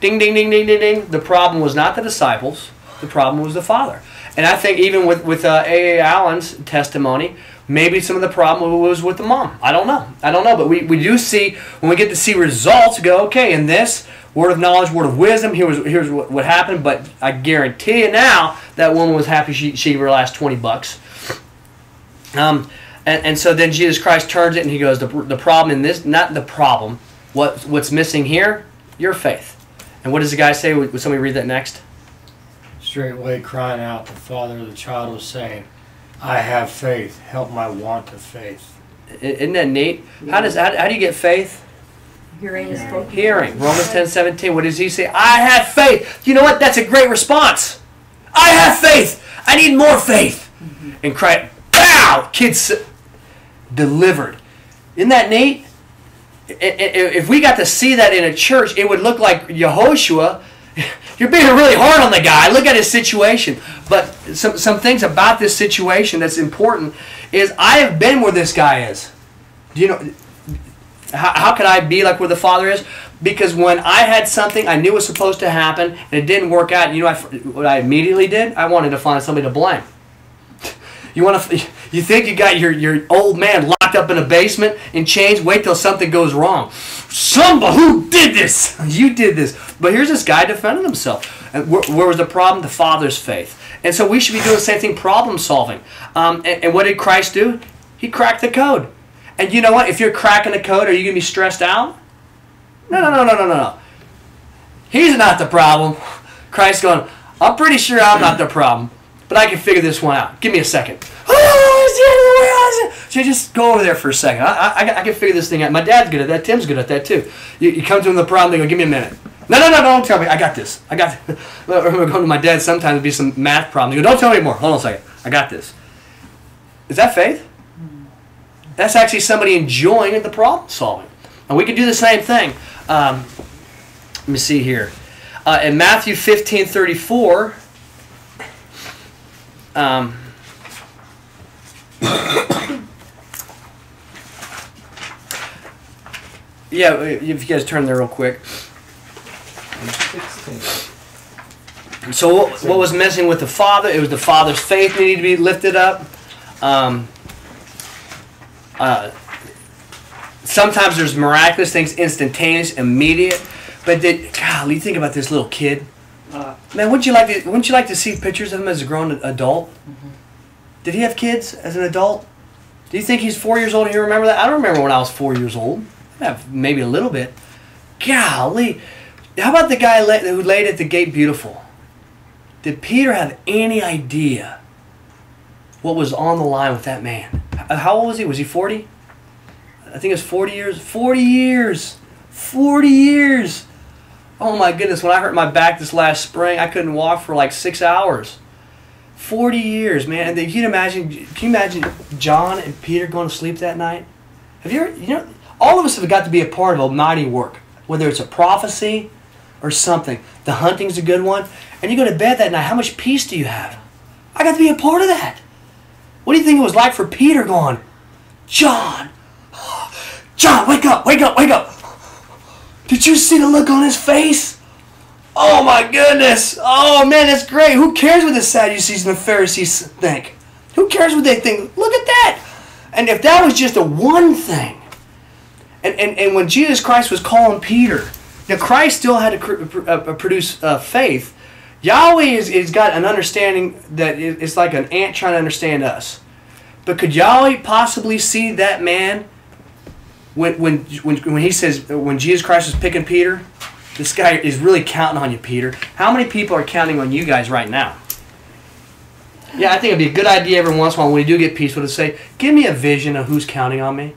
Ding, ding, ding, ding, ding, ding. The problem was not the disciples. The problem was the father. And I think even with with uh, A. A. Allen's testimony, maybe some of the problem was with the mom. I don't know. I don't know. But we, we do see when we get to see results, go okay. In this word of knowledge, word of wisdom, here was here's what, what happened. But I guarantee you now that woman was happy she she realized twenty bucks. Um, and, and so then Jesus Christ turns it and he goes, the, the problem in this, not the problem, what, what's missing here, your faith. And what does the guy say? Would, would somebody read that next? Straightway crying out, the father of the child was saying, I have faith. Help my want of faith. Isn't that neat? How does how, how do you get faith? Hearing is spoken. Hearing. Romans 10 17. What does he say? I have faith. You know what? That's a great response. I have faith. I need more faith. Mm-hmm. And cry, bow! Kids delivered. Isn't that neat? If we got to see that in a church, it would look like Yehoshua. [LAUGHS] You're being really hard on the guy. Look at his situation. But some, some things about this situation that's important is I have been where this guy is. Do you know? how, how could I be like where the Father is? Because when I had something I knew was supposed to happen and it didn't work out, you know what I immediately did? I wanted to find somebody to blame. You want to? [LAUGHS] You think you got your, your old man locked up in a basement in chains? Wait till something goes wrong. Somebody who did this? [LAUGHS] You did this. But here's this guy defending himself. And where, where was the problem? The Father's faith. And so we should be doing the same thing, problem solving. Um, and, and what did Christ do? He cracked the code. And you know what? If you're cracking the code, are you to be stressed out? No, no, no, no, no, no, no. He's not the problem. [LAUGHS] Christ's going, I'm pretty sure I'm not the problem, but I can figure this one out. Give me a second. Oh, So you just go over there for a second. I, I, I can figure this thing out. My dad's good at that. Tim's good at that too. You, you come to him with the problem, they go, give me a minute. No, no, no, don't tell me. I got this. I got this. [LAUGHS] Remember going to my dad sometimes, it'd be some math problem. He go, don't tell me anymore. Hold on a second. I got this. Is that faith? That's actually somebody enjoying the problem solving. And we can do the same thing. Um, let me see here. Uh, in Matthew 15 34, um, yeah, if you guys turn there real quick. So what, what was missing with the father? It was the father's faith needed to be lifted up. Um, uh, sometimes there's miraculous things, instantaneous, immediate. But did golly, think about this little kid. Uh, Man, wouldn't you like to? Wouldn't you like to see pictures of him as a grown adult? Did he have kids as an adult? Do you think he's four years old? and you remember that? I don't remember when I was four years old. Maybe a little bit. Golly, how about the guy who laid at the gate beautiful? Did Peter have any idea what was on the line with that man? How old was he? Was he 40? I think it was 40 years. 40 years! 40 years! Oh my goodness, when I hurt my back this last spring, I couldn't walk for like six hours. 40 years, man. And then can you imagine, can you imagine John and Peter going to sleep that night? Have you ever, you know, all of us have got to be a part of almighty work, whether it's a prophecy or something. The hunting's a good one. And you go to bed that night, how much peace do you have? I got to be a part of that. What do you think it was like for Peter going, John, [GASPS] John, wake up, wake up, wake up. Did you see the look on his face? Oh my goodness. Oh man, that's great. Who cares what the Sadducees and the Pharisees think? Who cares what they think? Look at that. And if that was just a one thing, and, and, and when Jesus Christ was calling Peter, now Christ still had to cr- pr- uh, produce uh, faith. Yahweh is, is got an understanding that it's like an ant trying to understand us. But could Yahweh possibly see that man when, when, when, when he says, uh, when Jesus Christ was picking Peter? This guy is really counting on you, Peter. How many people are counting on you guys right now? Yeah, I think it'd be a good idea every once in a while when we do get peaceful to say, "Give me a vision of who's counting on me."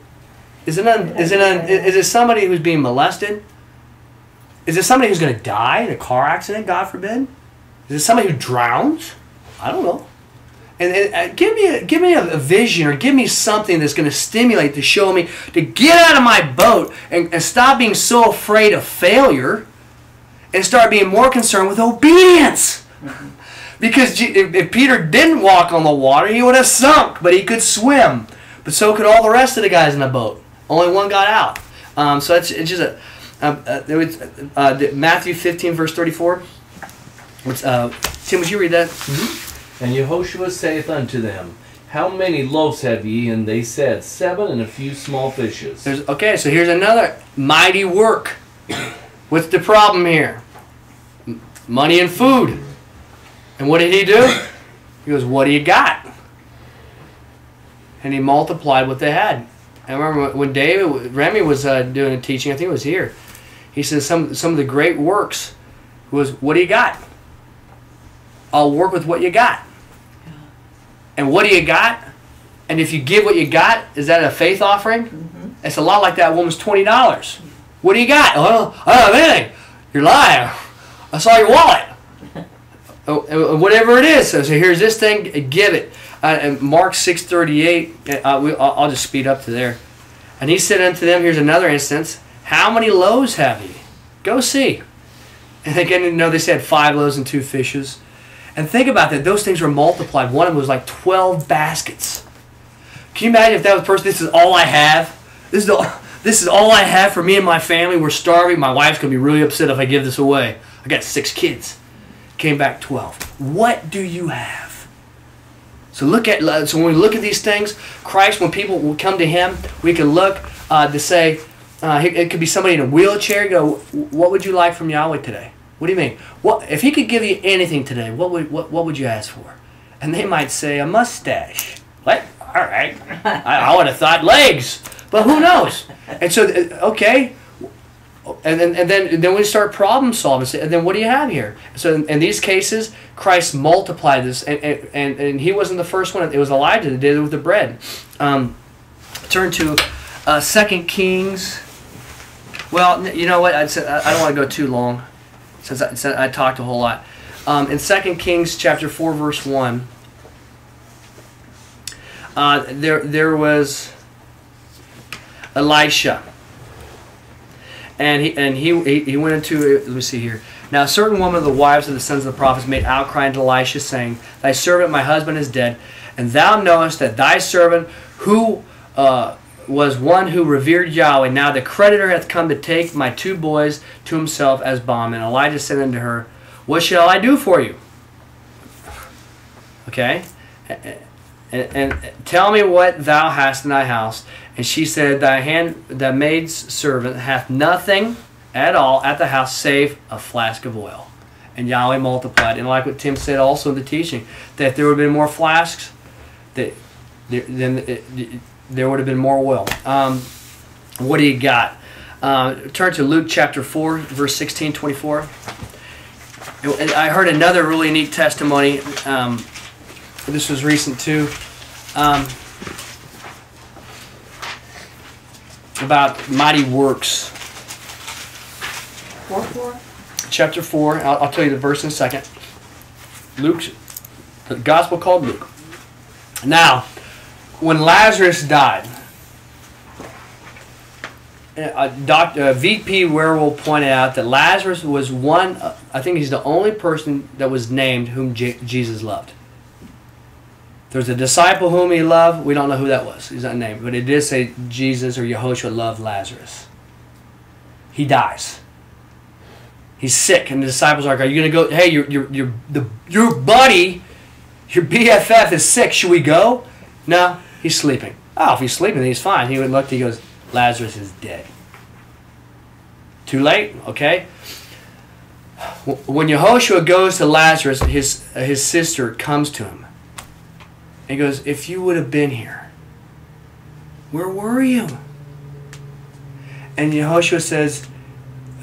Is it un, is it is it somebody who's being molested? Is it somebody who's going to die in a car accident? God forbid. Is it somebody who drowns? I don't know. And, and uh, give me a, give me a, a vision or give me something that's going to stimulate to show me to get out of my boat and, and stop being so afraid of failure and start being more concerned with obedience. Because Je- if, if Peter didn't walk on the water, he would have sunk, but he could swim. But so could all the rest of the guys in the boat. Only one got out. Um, so it's, it's just a. Um, uh, there was, uh, Matthew 15, verse 34. It's, uh, Tim, would you read that? And Yehoshua saith unto them, How many loaves have ye? And they said, Seven and a few small fishes. There's okay. So here's another mighty work. What's the problem here? Money and food. And what did he do? He goes, "What do you got?" And he multiplied what they had. I remember when David Remy was uh, doing a teaching. I think it was here. He says some some of the great works was, "What do you got?" I'll work with what you got. And what do you got? And if you give what you got, is that a faith offering? It's a lot like that woman's twenty dollars. What do you got? Oh, I don't have anything. You're lying. I saw your wallet. [LAUGHS] Oh, whatever it is. So, so here's this thing. Give it. Uh, and Mark six thirty eight. Uh, we, I'll, I'll just speed up to there. And he said unto them, here's another instance. How many loaves have ye? Go see. And again, you know, they said five loaves and two fishes. And think about that. Those things were multiplied. One of them was like 12 baskets. Can you imagine if that was person, this is all I have? This is, all, [LAUGHS] this is all I have for me and my family. We're starving. My wife's going to be really upset if I give this away. I got six kids. Came back 12. What do you have? So look at so when we look at these things, Christ, when people will come to Him, we can look uh, to say, uh, it could be somebody in a wheelchair. Go, what would you like from Yahweh today? What do you mean? What if He could give you anything today? What would what, what would you ask for? And they might say a mustache. What? All right, [LAUGHS] I, I would have thought legs, but who knows? And so, uh, okay, and then and then then we start problem solving. And then what do you have here? So in, in these cases, Christ multiplied this, and, and, and, and he wasn't the first one. It was Elijah that did it with the bread. Um, turn to uh, Second Kings. Well, you know what? I'd say, I I don't want to go too long, since I, since I talked a whole lot. Um, in Second Kings chapter four, verse one, uh, there there was Elisha and he and he he, he went into let me see here. Now a certain woman of the wives of the sons of the prophets made outcry unto Elisha, saying, Thy servant my husband is dead, and thou knowest that thy servant who uh, was one who revered Yahweh. Now the creditor hath come to take my two boys to himself as bondmen. And Elijah said unto her, What shall I do for you? Okay, and, and, and tell me what thou hast in thy house. And she said, Thy hand, the maid's servant hath nothing at all at the house save a flask of oil. And Yahweh multiplied. And like what Tim said also in the teaching, that there would have been more flasks, that it- there would have been more oil. Um, what do you got? Uh, turn to Luke chapter 4, verse 16, 24. And I heard another really neat testimony. Um, this was recent too. Um, about mighty works. Four, four? Chapter 4, I'll, I'll tell you the verse in a second. Luke, the gospel called Luke. Now, when Lazarus died, uh, Dr. Uh, VP Wierwille pointed out that Lazarus was one, uh, I think he's the only person that was named whom Jesus loved. There's a disciple whom he loved. We don't know who that was. He's not named. But it did say Jesus or Yehoshua loved Lazarus. He dies. He's sick, and the disciples are like, "Are you gonna go? Hey, your your your the your buddy, your BFF is sick. Should we go?" No, he's sleeping. Oh, if he's sleeping, he's fine. He would look. He goes, "Lazarus is dead." Too late. Okay. When Yehoshua goes to Lazarus, his his sister comes to him. And he goes, "If you would have been here, where were you?" And Yehoshua says,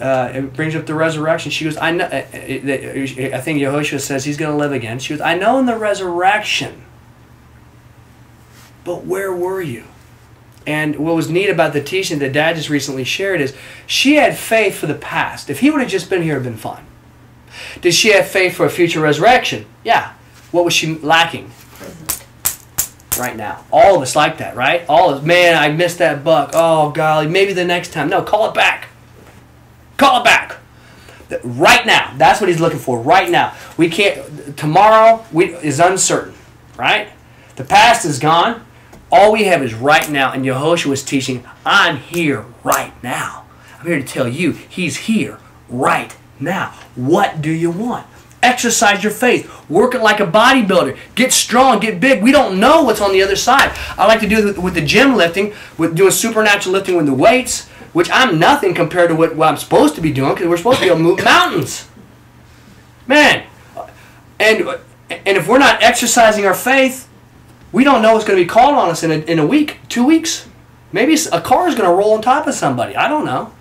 uh, it brings up the resurrection. She goes, I know. uh, uh, uh, I think Yehoshua says he's going to live again. She goes, I know in the resurrection. But where were you? And what was neat about the teaching that Dad just recently shared is she had faith for the past. If he would have just been here, it'd been fine. Did she have faith for a future resurrection? Yeah. What was she lacking? Right now. All of us like that, right? All of us, man, I missed that buck. Oh, golly, maybe the next time. No, call it back. Call it back. Right now. That's what he's looking for. Right now. We can't. Tomorrow we, is uncertain. Right? The past is gone. All we have is right now. And Yehoshua was teaching, I'm here right now. I'm here to tell you, he's here right now. What do you want? Exercise your faith. Work it like a bodybuilder. Get strong. Get big. We don't know what's on the other side. I like to do it with the gym lifting, with doing supernatural lifting with the weights, which I'm nothing compared to what, what I'm supposed to be doing because we're supposed to be able to move mountains. Man, and and if we're not exercising our faith, we don't know what's going to be called on us in a, in a week, two weeks. Maybe a car is going to roll on top of somebody. I don't know.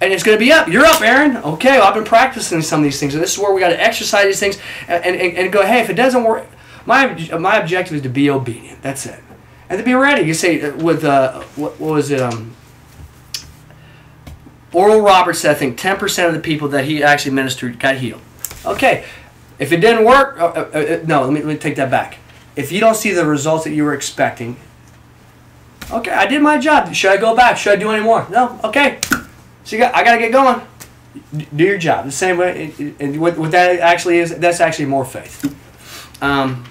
And it's going to be up. You're up, Aaron. Okay, well, I've been practicing some of these things. And this is where we got to exercise these things and, and, and go, hey, if it doesn't work, my, my objective is to be obedient. That's it. And to be ready. You say, uh, with, uh, what, what was it? Um, Oral Roberts said, I think 10% of the people that he actually ministered got healed. Okay, if it didn't work, uh, uh, uh, no, let me, let me take that back. If you don't see the results that you were expecting, okay, I did my job. Should I go back? Should I do any more? No, okay. So you got, I got to get going. Do your job. The same way, and what, what that actually is, that's actually more faith. Um,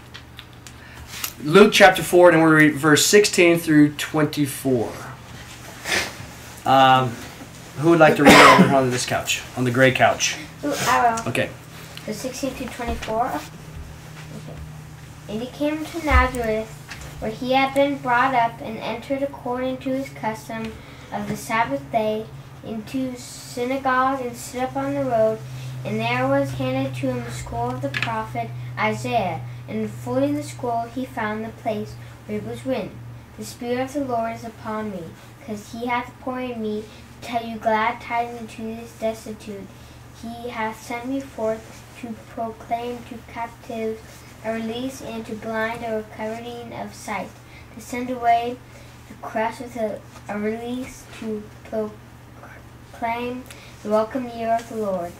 Luke chapter 4, and we're read verse 16 through 24. Um, who would like to read on this couch, on the gray couch? Ooh, I will. Okay. The 16 to 24. And he came to Nazareth, where he had been brought up, and entered according to his custom of the Sabbath day into synagogue and stood up on the road. And there was handed to him the scroll of the prophet Isaiah. And unfolding the scroll, he found the place where it was written, The Spirit of the Lord is upon me, because he hath appointed me to tell you glad tidings to the destitute. He hath sent me forth to proclaim to captives a release and to blind a recovering of sight, to send away the crushed with a, a release, to proclaim the welcome year of the Lord.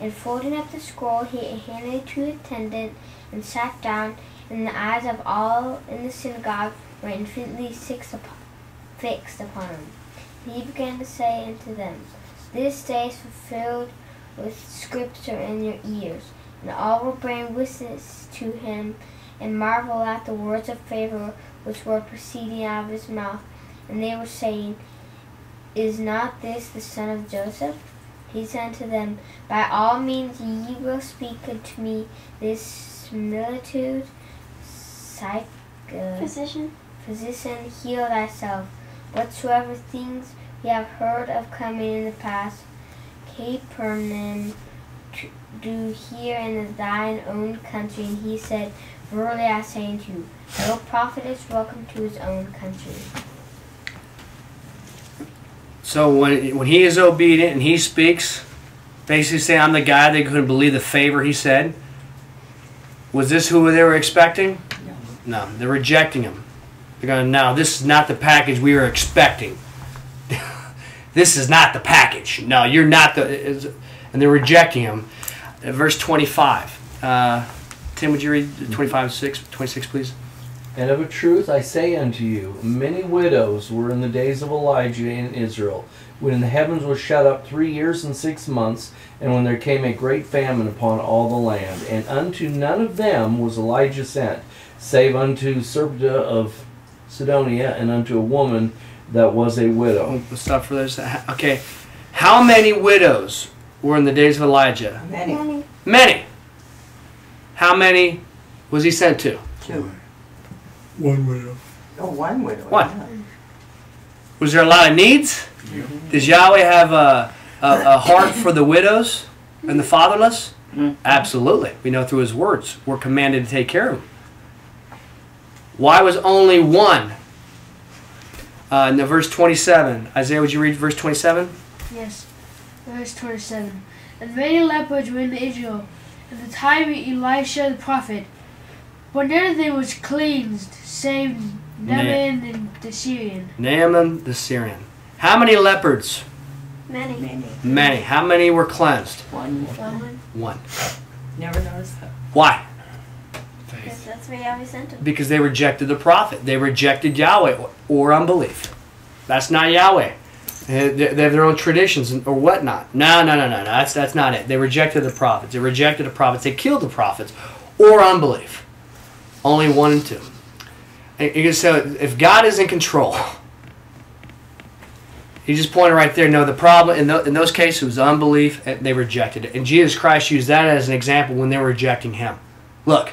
And folding up the scroll, he handed it to the attendant and sat down, and the eyes of all in the synagogue were infinitely fixed upon him. And he began to say unto them, This day is fulfilled with scripture in your ears. And all were bearing witness to him, and marveled at the words of favor which were proceeding out of his mouth. And they were saying, Is not this the son of Joseph? He said to them, By all means ye will speak unto me this similitude. Psych, uh, Physician. physician, heal thyself. Whatsoever things we have heard of coming in the past, Capernaum do here in thine own country. And he said, Verily I say unto you, no prophet is welcome to his own country. So when when he is obedient and he speaks, basically saying, "I'm the guy," they couldn't believe the favor he said. Was this who they were expecting? No, they're rejecting him. They're going, "No, this is not the package we were expecting. [LAUGHS] this is not the package. No, you're not the." And they're rejecting him. Uh, verse 25. Uh, Tim, would you read 25, 6, 26, please? And of a truth I say unto you, many widows were in the days of Elijah in Israel, when the heavens were shut up three years and six months, and when there came a great famine upon all the land. And unto none of them was Elijah sent, save unto Sarepta of Sidonia, and unto a woman that was a widow. We'll stop for this. Okay. How many widows were in the days of Elijah? Many. Many. How many was he sent to? Two. One widow. Oh, one widow. One. yeah. Was there a lot of needs? Does Yahweh have a, a, a heart for the widows and the fatherless? Absolutely. We know through his words. We're commanded to take care of them. Why was only one? Uh, in the verse 27. Isaiah, would you read verse 27? Yes. Verse 27. And many lepers were in Israel at the time of Elisha the prophet, but none of them was cleansed, save Naaman and the Syrian. Naaman the Syrian. How many leopards? Many. Many. Many. How many were cleansed? One. One. One. Never noticed that. Why? Because that's where Yahweh sent him. Because they rejected the prophet. They rejected Yahweh or, or unbelief. That's not Yahweh. They have their own traditions or whatnot. No, no, no, no, no. That's that's not it. They rejected the prophets. They rejected the prophets. They killed the prophets, or unbelief. Only one and two. And you can say if God is in control, He just pointed right there. No, the problem in, in those cases was unbelief. And they rejected it, and Jesus Christ used that as an example when they were rejecting Him. Look,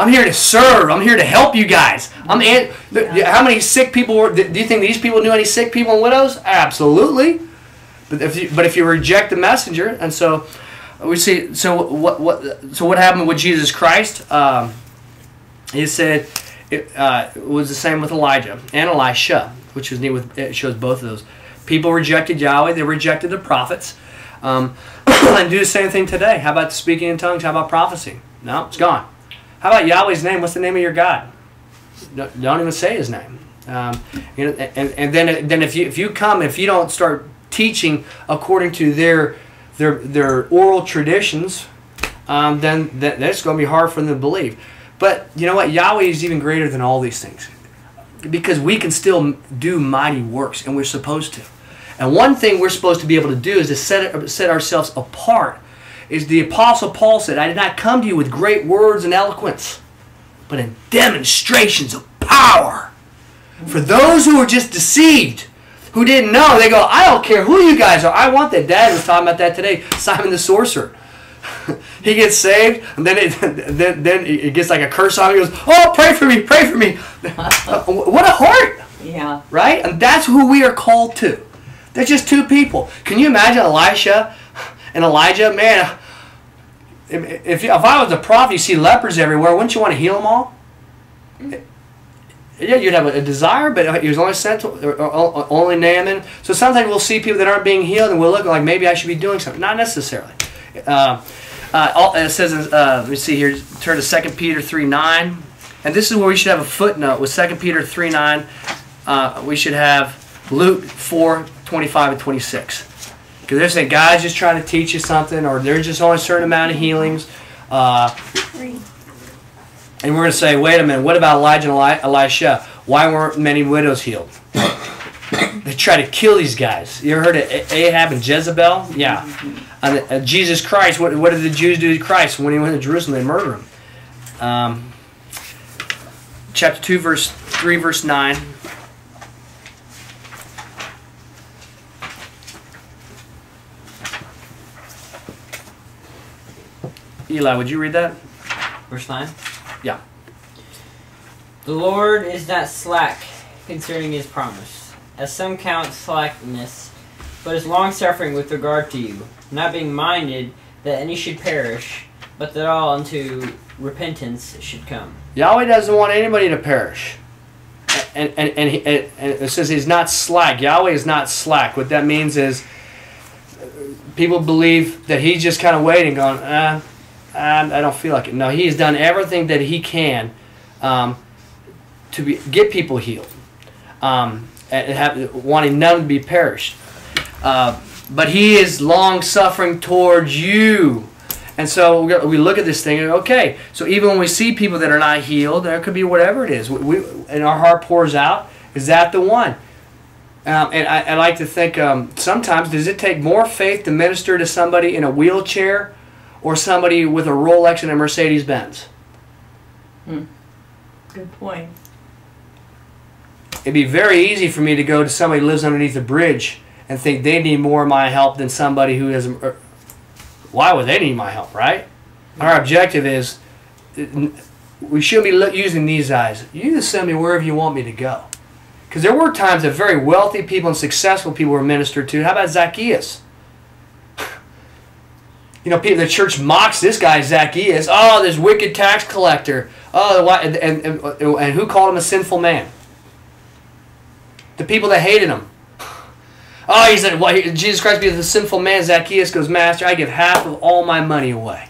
I'm here to serve. I'm here to help you guys. I'm in. How many sick people were? Do you think these people knew any sick people and widows? Absolutely. But if you, but if you reject the messenger, and so we see. So what what so what happened with Jesus Christ? Um, he said it, uh, it was the same with Elijah and Elisha, which was neat. With it shows both of those. People rejected Yahweh. They rejected the prophets. Um, [CLEARS THROAT] and do the same thing today. How about speaking in tongues? How about prophecy? No, it's gone. How about Yahweh's name? What's the name of your God? Don't, even say his name. Um, you know, and, and then then if you if you come if you don't start teaching according to their their their oral traditions, um, then that, that's going to be hard for them to believe. But you know what? Yahweh is even greater than all these things because we can still do mighty works, and we're supposed to. And one thing we're supposed to be able to do is to set set ourselves apart is the Apostle Paul said, I did not come to you with great words and eloquence, but in demonstrations of power. For those who were just deceived, who didn't know, they go, I don't care who you guys are. I want that. Dad was talking about that today. Simon the sorcerer. [LAUGHS] he gets saved, and then it, [LAUGHS] then, then it gets like a curse on him. He goes, Oh, pray for me, pray for me. [LAUGHS] what a heart. Yeah. Right? And that's who we are called to. They're just two people. Can you imagine Elisha and Elijah? Man, if, if, if I was a prophet, you see lepers everywhere, wouldn't you want to heal them all? Yeah, you'd have a, desire, but he was only sent to, only Naaman. So sometimes we'll see people that aren't being healed, and we'll look like maybe I should be doing something. Not necessarily. Uh, uh, it says, uh, let me see here, turn to 2 Peter 3 9. And this is where we should have a footnote with 2 Peter 3 9. Uh, we should have Luke 4 25 and 26. Because they're saying God's just trying to teach you something, or there's just only a certain amount of healings. Uh, and we're going to say, wait a minute, what about Elijah and Elisha? Why weren't many widows healed? they try to kill these guys. You ever heard of Ahab and Jezebel? Yeah. And uh, Jesus Christ, what, what did the Jews do to Christ? When he went to Jerusalem, they murdered him. Um, chapter 2, verse 3, verse 9. Eli, would you read that? Verse 9? Yeah. The Lord is not slack concerning his promise, as some count slackness, but is long suffering with regard to you, not being minded that any should perish, but that all unto repentance should come. Yahweh doesn't want anybody to perish. And, and, and, he, and, it says he's not slack. Yahweh is not slack. What that means is people believe that he's just kind of waiting, going, ah, I don't feel like it. No, he has done everything that he can um, to be, get people healed, um, and have, wanting none to be perished. Uh, but he is long suffering towards you. And so we look at this thing and okay, so even when we see people that are not healed, there could be whatever it is, we, and our heart pours out. Is that the one? Um, and I, I, like to think um, sometimes does it take more faith to minister to somebody in a wheelchair or somebody with a Rolex and a Mercedes Benz? Hmm. Good point. It'd be very easy for me to go to somebody who lives underneath a bridge and think they need more of my help than somebody who has. Er, why would they need my help, right? Our objective is we shouldn't be using these eyes. You just send me wherever you want me to go. Because there were times that very wealthy people and successful people were ministered to. How about Zacchaeus? You know, people, the church mocks this guy Zacchaeus. Oh, this wicked tax collector. Oh, and, and, and, and who called him a sinful man? The people that hated him. Oh, he said, well, Jesus Christ be the sinful man. Zacchaeus goes, Master, I give half of all my money away.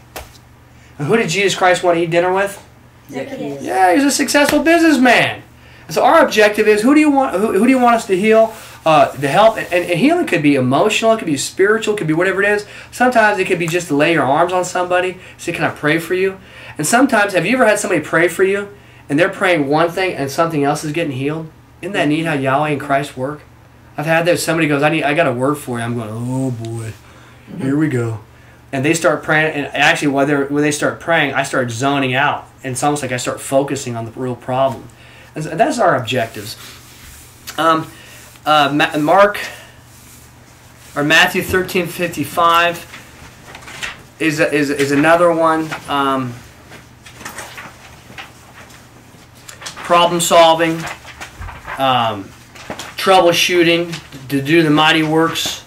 And who did Jesus Christ want to eat dinner with? Zacchaeus. Yeah, he's a successful businessman. So our objective is, who do you want? Who, who do you want us to heal? Uh, to help, and, and, healing could be emotional, it could be spiritual, it could be whatever it is. Sometimes it could be just to lay your arms on somebody, say, "Can I pray for you?" And sometimes, have you ever had somebody pray for you, and they're praying one thing, and something else is getting healed? Isn't that neat how Yahweh and Christ work? I've had that. Somebody goes, "I need, I got a word for you." I'm going, "Oh boy, here we go." And they start praying, and actually, when they when they start praying, I start zoning out, and it's almost like I start focusing on the real problem. And that's our objectives. Um, uh, Ma- Mark or Matthew thirteen fifty five is a, is is another one. Um, problem solving, um, troubleshooting, to do the mighty works.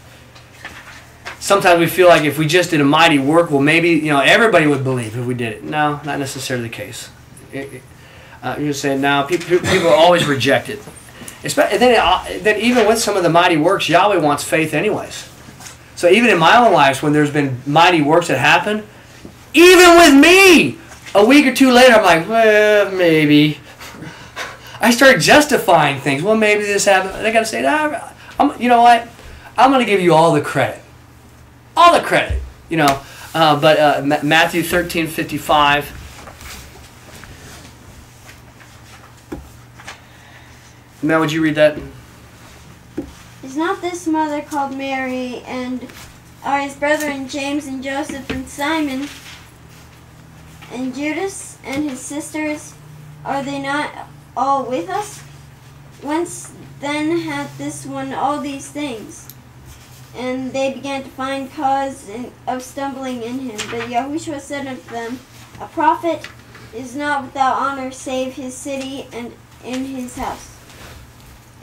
Sometimes we feel like if we just did a mighty work, well, maybe you know everybody would believe if we did it. No, not necessarily the case. Uh, you're saying now people, people always reject it. Espe- And then, uh, then even with some of the mighty works, Yahweh wants faith anyways. So even in my own life, when there's been mighty works that happen, even with me, a week or two later, I'm like, well, maybe. I start justifying things. Well, maybe this happened. And I got to say, nah, I'm, you know what? I'm going to give you all the credit. All the credit. You know, uh, but uh, Ma- Matthew 13, 55. Mel, would you read that? Is not this mother called Mary, and are his brethren James and Joseph and Simon and Judas and his sisters? Are they not all with us? Whence then hath this one all these things? And they began to find cause in, of stumbling in him. But Yahushua said unto them, A prophet is not without honor save his city and in his house.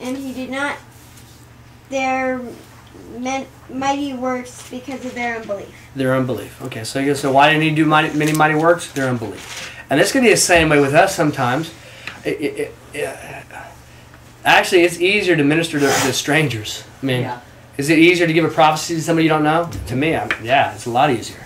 And he did not their men, mighty works because of their unbelief. Their unbelief. Okay, so you so why didn't he do mighty, many mighty works? Their unbelief. And it's going to be the same way with us sometimes. It, it, it, actually, it's easier to minister to, to strangers. I mean, Yeah. is it easier to give a prophecy to somebody you don't know? To me, I'm, yeah, it's a lot easier.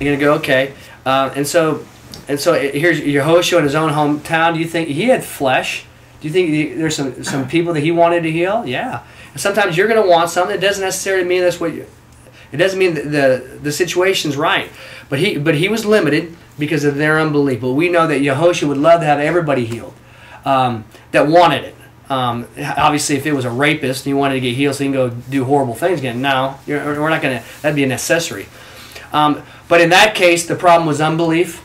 You're gonna go okay, uh, and so and so it- here's Yehoshua in his own hometown. Do you think he had flesh? Do you think there's some some people that he wanted to heal? Yeah. And sometimes you're gonna want something. It doesn't necessarily mean that's what you. It doesn't mean the the situation's right, but he but he was limited because of their unbelief. But we know that Yehoshua would love to have everybody healed um, that wanted it. Um, obviously, if it was a rapist and he wanted to get healed so he can go do horrible things again, no, we're not going to. That'd be a necessary. Um, but in that case, the problem was unbelief,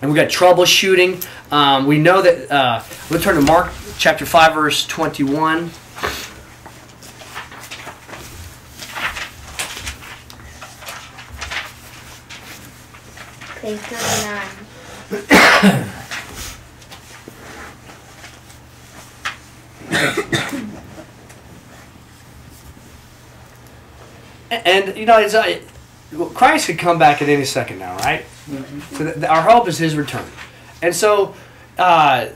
and we got troubleshooting. Um, we know that. Uh, we'll turn to Mark chapter five, verse twenty-one. Page 99. [COUGHS] And you know, it's, uh, Christ could come back at any second now, right? So th- our hope is His return, and so, uh,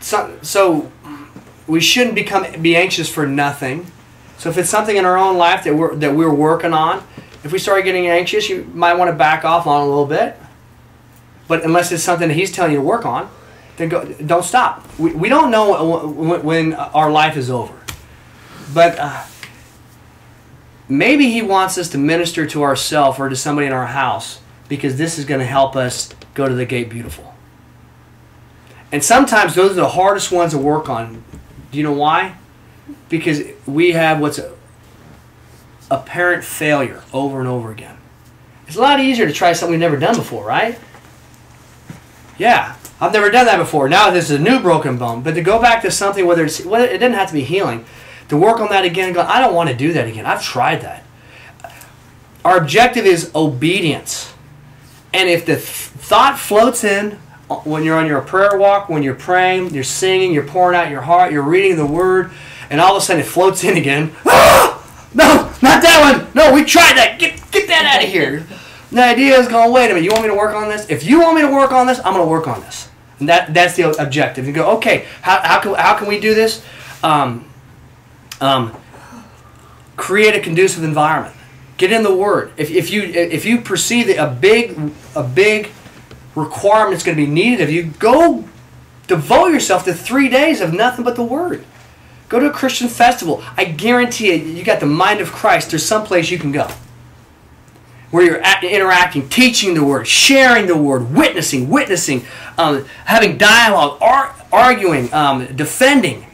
so, so we shouldn't become be anxious for nothing. So if it's something in our own life that we're that we're working on, if we start getting anxious, you might want to back off on a little bit. But unless it's something that He's telling you to work on, then go, don't stop. We, we don't know when, when our life is over, but. Uh, maybe he wants us to minister to ourselves or to somebody in our house because this is going to help us go to the gate beautiful. And sometimes those are the hardest ones to work on. Do you know why? Because we have what's a apparent failure over and over again. It's a lot easier to try something we've never done before, right? Yeah, I've never done that before. Now this is a new broken bone. But to go back to something, whether it's well, it doesn't have to be healing, to work on that again and go, I don't want to do that again. I've tried that. Our objective is obedience. And if the th- thought floats in uh, when you're on your prayer walk, when you're praying, you're singing, you're pouring out your heart, you're reading the word, and all of a sudden it floats in again. [GASPS] Ah! No, not that one. No, we tried that. Get get that out of here. The idea is going, wait a minute, you want me to work on this? If you want me to work on this, I'm going to work on this. And that that's the objective. You go, okay, how, how can how can we do this? Um, um, create a conducive environment. Get in the Word. If, if you if you perceive that a big a big requirement is going to be needed of you, go devote yourself to three days of nothing but the Word. Go to a Christian festival. I guarantee you, you got the mind of Christ. There's some place you can go where you're at, interacting, teaching the Word, sharing the Word, witnessing, witnessing, um, having dialogue, ar- arguing, um, defending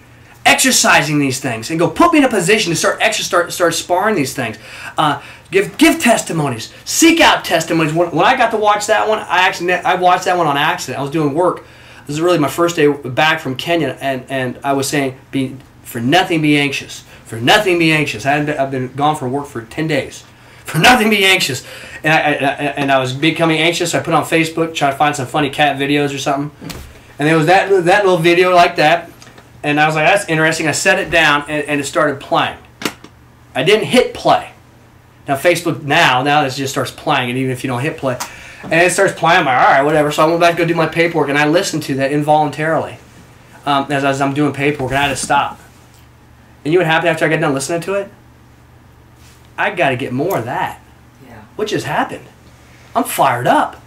exercising these things and go put me in a position to start extra start start sparring these things uh, give give testimonies seek out testimonies when, when i got to watch that one i actually i watched that one on accident i was doing work this is really my first day back from kenya and and i was saying be For nothing be anxious. For nothing be anxious. I hadn't, I've been gone from work for 10 days. [LAUGHS] For nothing be anxious. And I, I, I- and I was becoming anxious. I put on Facebook, try to find some funny cat videos or something. And there was that, that little video like that. And I was like, that's interesting. I set it down and, and it started playing. I didn't hit play. Now Facebook now, now it just starts playing, and even if you don't hit play, and it starts playing, I'm like, all right, whatever. So I went back to go do my paperwork, and I listened to that involuntarily um, as, as I'm doing paperwork, and I had to stop. And you know what happened after I got done listening to it? I got to get more of that. Yeah. What just happened? I'm fired up.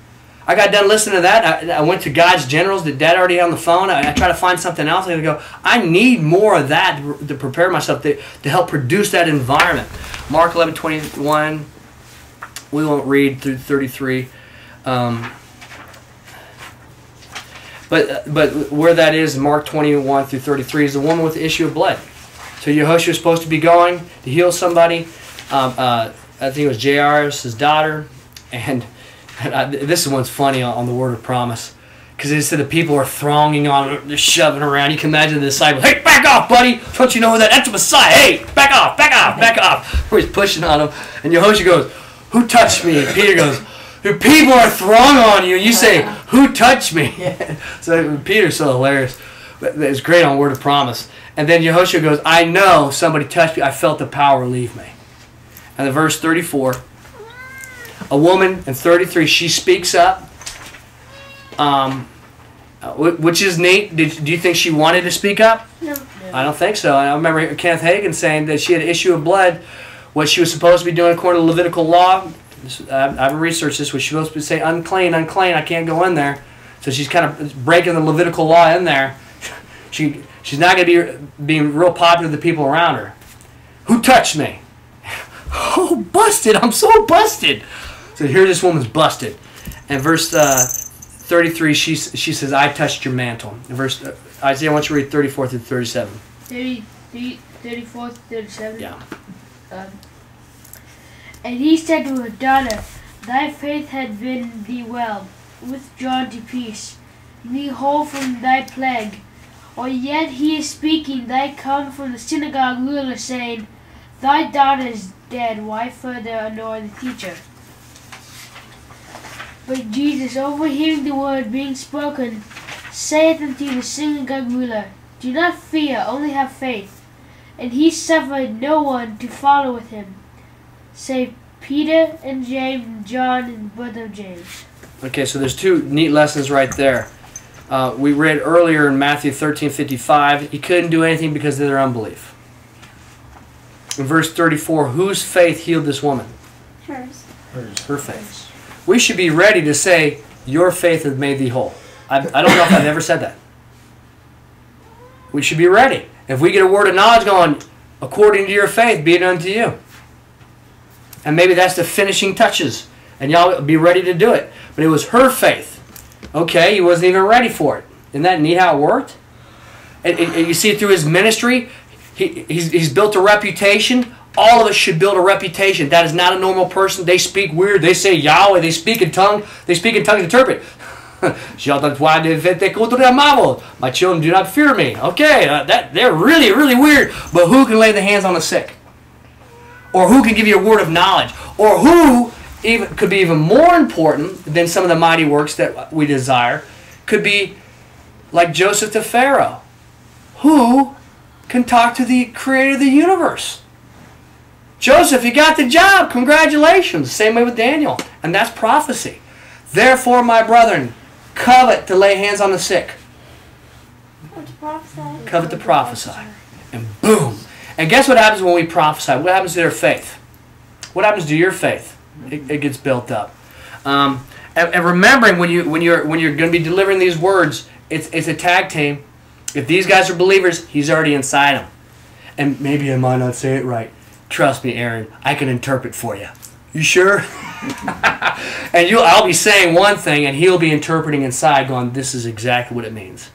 I got done listening to that. I, I went to God's Generals. The dad already on the phone. I, I try to find something else. I go. I need more of that to, to prepare myself to, to help produce that environment. Mark 11, 21. We won't read through 33. Um, but but where that is, Mark 21 through 33, is the woman with the issue of blood. So Yehoshua is supposed to be going to heal somebody. Um, uh, I think it was Jairus' daughter, and I, this one's funny on, on the word of promise. Because said the people are thronging on, they're shoving around. You can imagine the disciples, hey, back off, buddy! Don't you know that? That's the Messiah! Hey, back off, back off, back off! Where He's pushing on him. And Yehoshua goes, who touched me? And Peter goes, the people are thronging on you. And you say, who touched me? [LAUGHS] so Peter's so hilarious. But It's great on word of promise. And then Yehoshua goes, I know somebody touched me. I felt the power leave me. And the verse 34, a woman in 33, she speaks up, um, uh, which is neat. Did, do you think she wanted to speak up? No. I don't think so. I remember Kenneth Hagin saying that she had an issue of blood. What she was supposed to be doing according to Levitical law, this, I I haven't researched this, was she supposed to say unclean, unclean, I can't go in there. So she's kind of breaking the Levitical law in there. [LAUGHS] She she's not going to be being real popular with the people around her. Who touched me? [LAUGHS] Oh, busted! I'm so busted. So here, this woman's busted. And verse uh, 33, she she says, "I touched your mantle." And verse uh, Isaiah, I want you to read 34 through 37. 33, 34, 37. Yeah. Um, and he said to her daughter, Thy faith hath been thee well, withdrawn to peace, be whole from thy plague. Or yet he is speaking, thy come from the synagogue ruler, saying, Thy daughter is dead, why further annoy the teacher? But Jesus, overhearing the word being spoken, saith unto the synagogue ruler, Do not fear, only have faith. And he suffered no one to follow with him, save Peter and James and John and the brother of James. Okay, so there's two neat lessons right there. Uh, we read earlier in Matthew 13:55, he couldn't do anything because of their unbelief. In verse 34, whose faith healed this woman? Hers. Her faith. We should be ready to say, Your faith has made thee whole. I, I don't know if I've ever said that. We should be ready. If we get a word of knowledge going, according to your faith, be it unto you. And maybe that's the finishing touches. And y'all be ready to do it. But it was her faith. Okay, he wasn't even ready for it. Isn't that neat how it worked? And, and- and you see it through his ministry. He, he's, he's built a reputation. All of us should build a reputation. That is not a normal person. They speak weird. They say Yahweh. They speak in tongue. They speak in tongues. Interpret. [LAUGHS] My children do not fear me. Okay, uh, that they're really really weird. But who can lay the hands on the sick? Or who can give you a word of knowledge? Or who even could be even more important than some of the mighty works that we desire? Could be like Joseph to Pharaoh. Who can talk to the creator of the universe? Joseph, you got the job. Congratulations. Same way with Daniel. And that's prophecy. Therefore, my brethren, covet to lay hands on the sick. What to prophesy? Covet to prophesy. And boom. And guess what happens when we prophesy? What happens to their faith? What happens to your faith? It, it gets built up. Um, and, and remembering when you when you're when you're going to be delivering these words, it's it's a tag team. If these guys are believers, he's already inside them. And maybe I might not say it right. Trust me, Aaron. I can interpret for you. You sure? [LAUGHS] and you, I'll be saying one thing, and he'll be interpreting inside, going, "This is exactly what it means."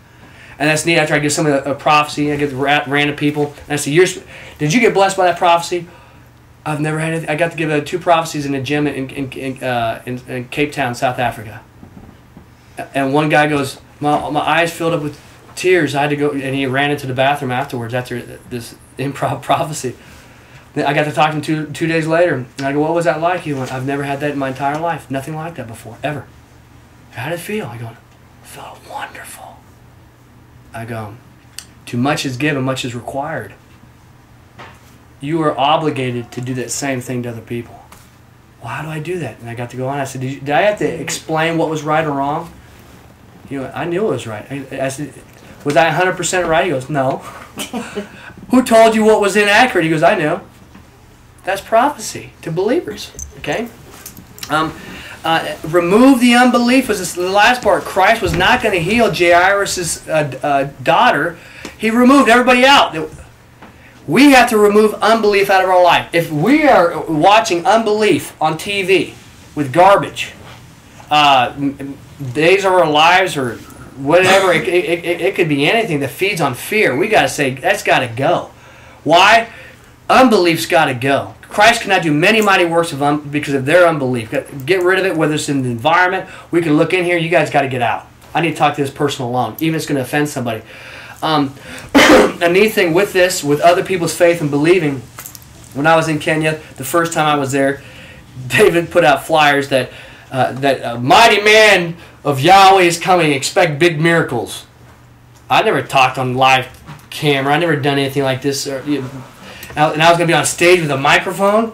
And that's neat. After I give somebody a, a prophecy, I get random people, and I say, "You're, did you get blessed by that prophecy?" I've never had it. I got to give uh, two prophecies in a gym in in, in, uh, in in Cape Town, South Africa. And one guy goes, "My my eyes filled up with tears. I had to go, and he ran into the bathroom afterwards after this improv [LAUGHS] prophecy. I got to talk to him two, two days later, and I go, What was that like? He went, I've never had that in my entire life. Nothing like that before, ever. How did it feel? I go, It felt wonderful. I go, Too much is given, much is required. You are obligated to do that same thing to other people. Well, how do I do that? And I got to go on. I said, Did, you, did I have to explain what was right or wrong? You know, I knew it was right. I, I said, Was I 100% right? He goes, No. [LAUGHS] Who told you what was inaccurate? He goes, I knew. That's prophecy to believers. Okay? Um, uh, remove the unbelief was the last part. Christ was not going to heal Jairus' uh, uh, daughter. He removed everybody out. We have to remove unbelief out of our life. If we are watching unbelief on TV with garbage, uh, days of our lives or whatever, it, it, it, it could be anything that feeds on fear. We got to say, that's got to go. Why? Unbelief's got to go. Christ cannot do many mighty works of un- because of their unbelief. Get rid of it, whether it's in the environment. We can look in here. You guys got to get out. I need to talk to this person alone, even if it's going to offend somebody. Um, [CLEARS THROAT] a neat thing with this, with other people's faith and believing, when I was in Kenya, the first time I was there, David put out flyers that uh, that a mighty man of Yahweh is coming. Expect big miracles. I never talked on live camera. I never done anything like this. Or, you know, and I was to be on stage with a microphone.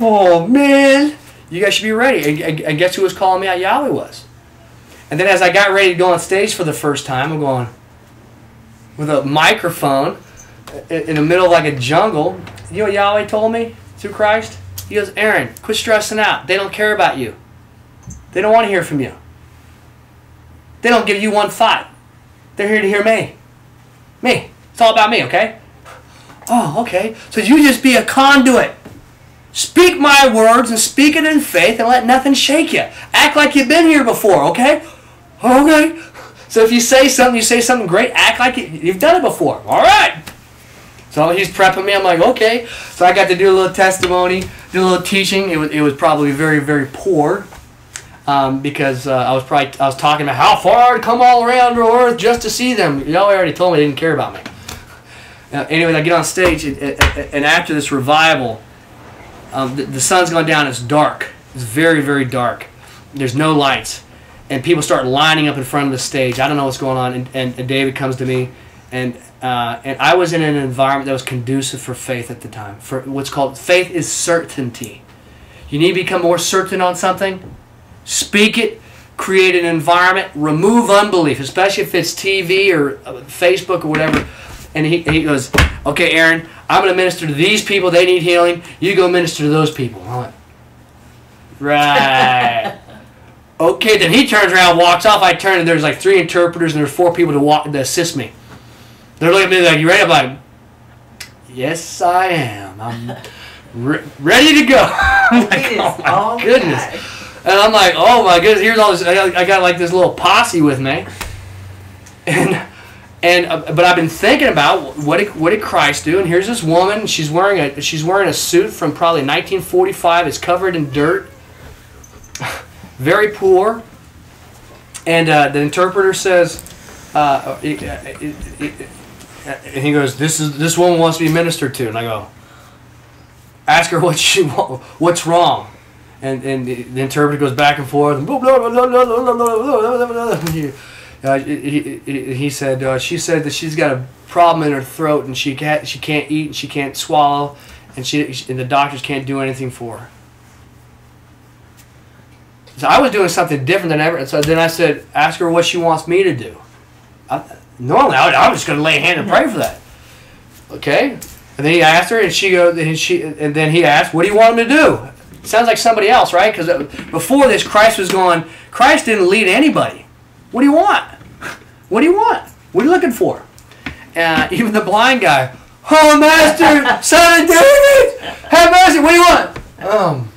Oh man, you guys should be ready. And, and guess who was calling me out? Yahweh was. And then as I got ready to go on stage for the first time, I'm going with a microphone in the middle of like a jungle. You know what Yahweh told me through Christ? He goes, Aaron, quit stressing out. They don't care about you. They don't want to hear from you. They don't give you one thought. They're here to hear me. Me. It's all about me, okay? Oh, okay. So you just be a conduit. Speak my words and speak it in faith and let nothing shake you. Act like you've been here before, okay? Okay. So if you say something, you say something great, act like you've done it before. All right. So he's prepping me. I'm like, okay. So I got to do a little testimony, do a little teaching. It was, it was probably very, very poor um, because uh, I was probably I was talking about how far I'd come all around the earth just to see them. Y'all already told me they didn't care about me. Uh, anyway, I get on stage, and, and after this revival, um, the, the, sun's gone down. It's dark. It's very, very dark. There's no lights, and people start lining up in front of the stage. I don't know what's going on, and, and, and David comes to me, and uh, and I was in an environment that was conducive for faith at the time. For what's called faith is certainty. You need to become more certain on something. Speak it. Create an environment. Remove unbelief, especially if it's TV or uh, Facebook or whatever and he, he goes, okay, Aaron, I'm going to minister to these people. They need healing. You go minister to those people. I went, right. [LAUGHS] okay, then he turns around, walks off. I turn, and there's like three interpreters, and there's four people to walk to assist me. They're looking at me like, you ready? I'm like, yes, I am. I'm re- ready to go. [LAUGHS] I'm like, oh my goodness. And I'm like, oh my goodness, here's all this. I got, I got like this little posse with me. And and uh, but I've been thinking about what did, what did Christ do? And here's this woman. She's wearing a she's wearing a suit from probably 1945. It's covered in dirt. Very poor. And uh, the interpreter says, uh, it, it, it, and he goes, "This is this woman wants to be ministered to." And I go, "Ask her what she what's wrong." And and the interpreter goes back and forth. Uh, he, he, said uh, she said that she's got a problem in her throat and she can't she can't eat and she can't swallow and she and the doctors can't do anything for her. So I was doing something different than ever. So then I said, ask her what she wants me to do. I, normally, I am just going to lay a hand and pray for that. Okay. And then he asked her, and she goes, and she, and then he asked, "What do you want me to do?" Sounds like somebody else, right? Because uh, before this, Christ was going. Christ didn't lead anybody. What do you want? What do you want? What are you looking for? Uh, [LAUGHS] even the blind guy, oh, Master, son of David, have mercy. What do you want? Um,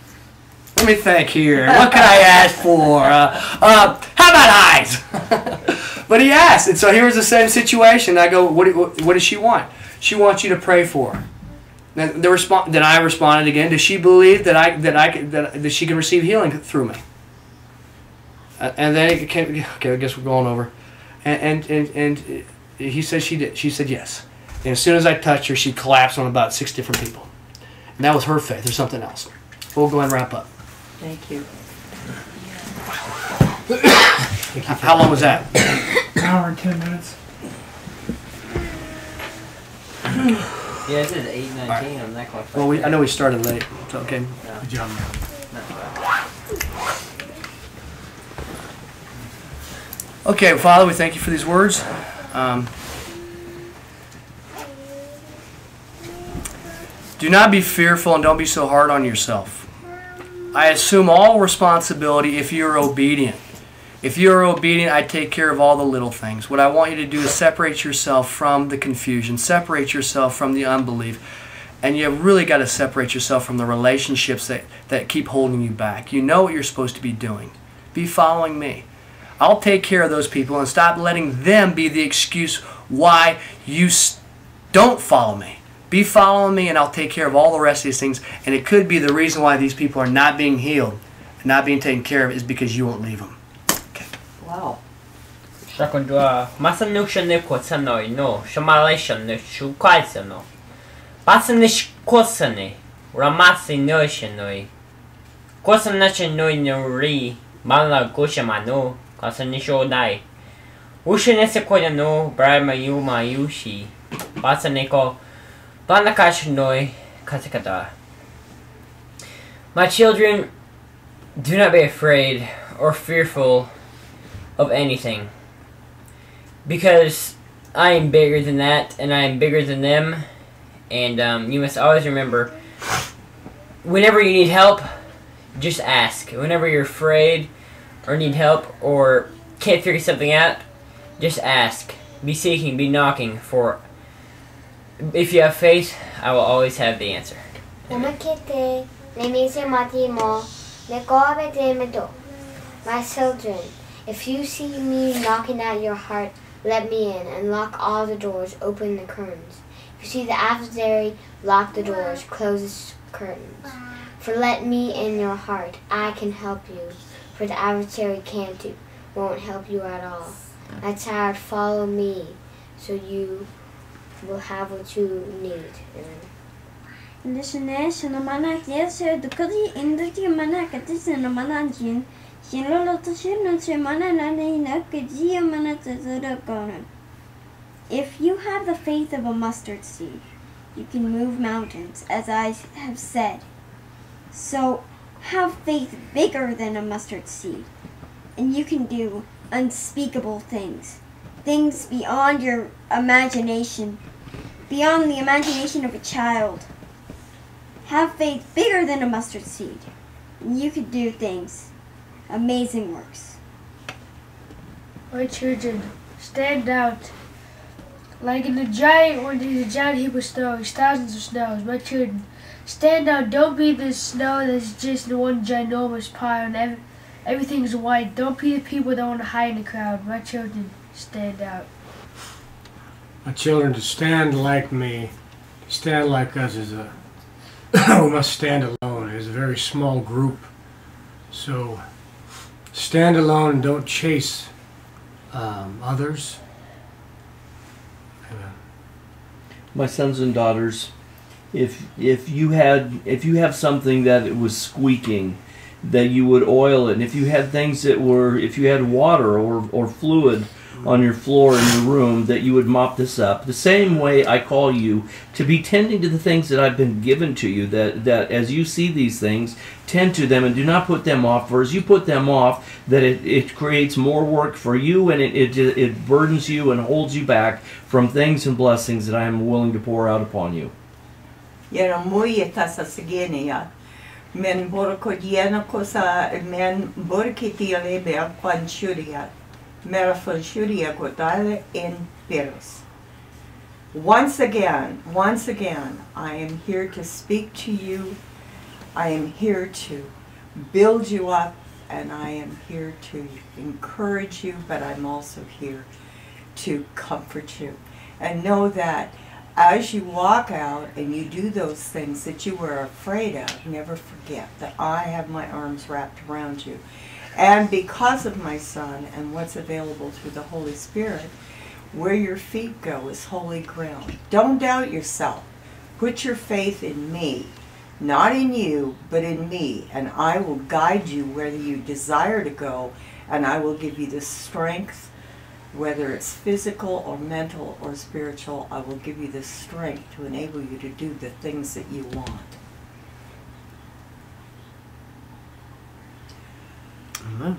let me think here. What can I ask for? Uh, uh, how about eyes? [LAUGHS] but he asked, and so here was the same situation. I go, what, what, what does she want? She wants you to pray for her. Then, the response, then I responded again. Does she believe that I that I that, that she can receive healing through me? Uh, and then it came, okay, I guess we're going over and and and, and he said she did. She said yes. And as soon as I touched her, she collapsed on about six different people. And that was her faith. or something else. We'll go and wrap up. Thank you. [COUGHS] How long was that? Hour and ten minutes. Yeah, it is eight nineteen on that clock. Well, we, I know we started late. So, okay. Good job, Okay, Father, we thank you for these words. Um, do not be fearful and don't be so hard on yourself. I assume all responsibility if you're obedient. If you're obedient, I take care of all the little things. What I want you to do is separate yourself from the confusion, separate yourself from the unbelief, and you've really got to separate yourself from the relationships that, that keep holding you back. You know what you're supposed to be doing. Be following me. I'll take care of those people and stop letting them be the excuse why you don't follow me. Be following me, and I'll take care of all the rest of these things. And it could be the reason why these people are not being healed and not being taken care of is because you won't leave them. Wow. Shakondwa, masanusha ne kotsanoi no, shamalesha ne shukaisano. Basanish kosane, ramasi noshanoi. Kosanasha noi no mala goshamano, kasanisho dai. Ushanese koya no, brahma yuma yushi. Basaneko, banakash noi, katakata. My children, do not be afraid or fearful of anything. Because I am bigger than that, and I am bigger than them. And um, you must always remember whenever you need help, just ask. Whenever you're afraid or need help or can't figure something out, just ask. Be seeking, be knocking for. If you have faith, I will always have the answer. My children, if you see me knocking at your heart, let me in, and lock all the doors, open the curtains. If you see the adversary, lock the doors, close the curtains. For let me in your heart, I can help you, for the adversary can't do, won't help you at all. My child, follow me, so you will have what you need. Amen. Ndishine shinamana kieshe dukati indati mana kati shinamana jin. Shinlo loto shino shimana nane ina kajia mana tazura konan. If you have the faith of a mustard seed, you can move mountains, as I have said. So have faith bigger than a mustard seed, and you can do unspeakable things. Things beyond your imagination, beyond the imagination of a child. Have faith bigger than a mustard seed, and you can do things, amazing works. My children, stand out. Like in the giant, when a giant snow, there's thousands of snows. My children, stand out. Don't be the snow that's just one ginormous pile and ev- everything's white. Don't be the people that want to hide in the crowd. My children, stand out. My children, to stand like me, to stand like us is a, [COUGHS] we must stand alone. It is a very small group. So stand alone and don't chase um, others. Amen. my sons and daughters if if you had if you have something that it was squeaking that you would oil it. And if you had things that were if you had water or or fluid on your floor in your room that you would mop this up. The same way i call you to be tending to the things that i've been given to you that that as you see these things tend to them and do not put them off for as you put them off that it, it creates more work for you and it, it it burdens you and holds you back from things and blessings that i am willing to pour out upon you Sigene ya. Men borko men borki tiale be kwan shuria. Mera peros. Once again, once again, I am here to speak to you. I am here to build you up and I am here to encourage you, but I'm also here to comfort you. And know that as you walk out and you do those things that you were afraid of, never forget that I have my arms wrapped around you. And because of my son and what's available through the Holy Spirit, Where your feet go is holy ground. Don't doubt yourself. Put your faith in me, not in you, but in me, and I will guide you where you desire to go, and I will give you the strength, whether it's physical or mental or spiritual, I will give you the strength to enable you to do the things that you want. Amen.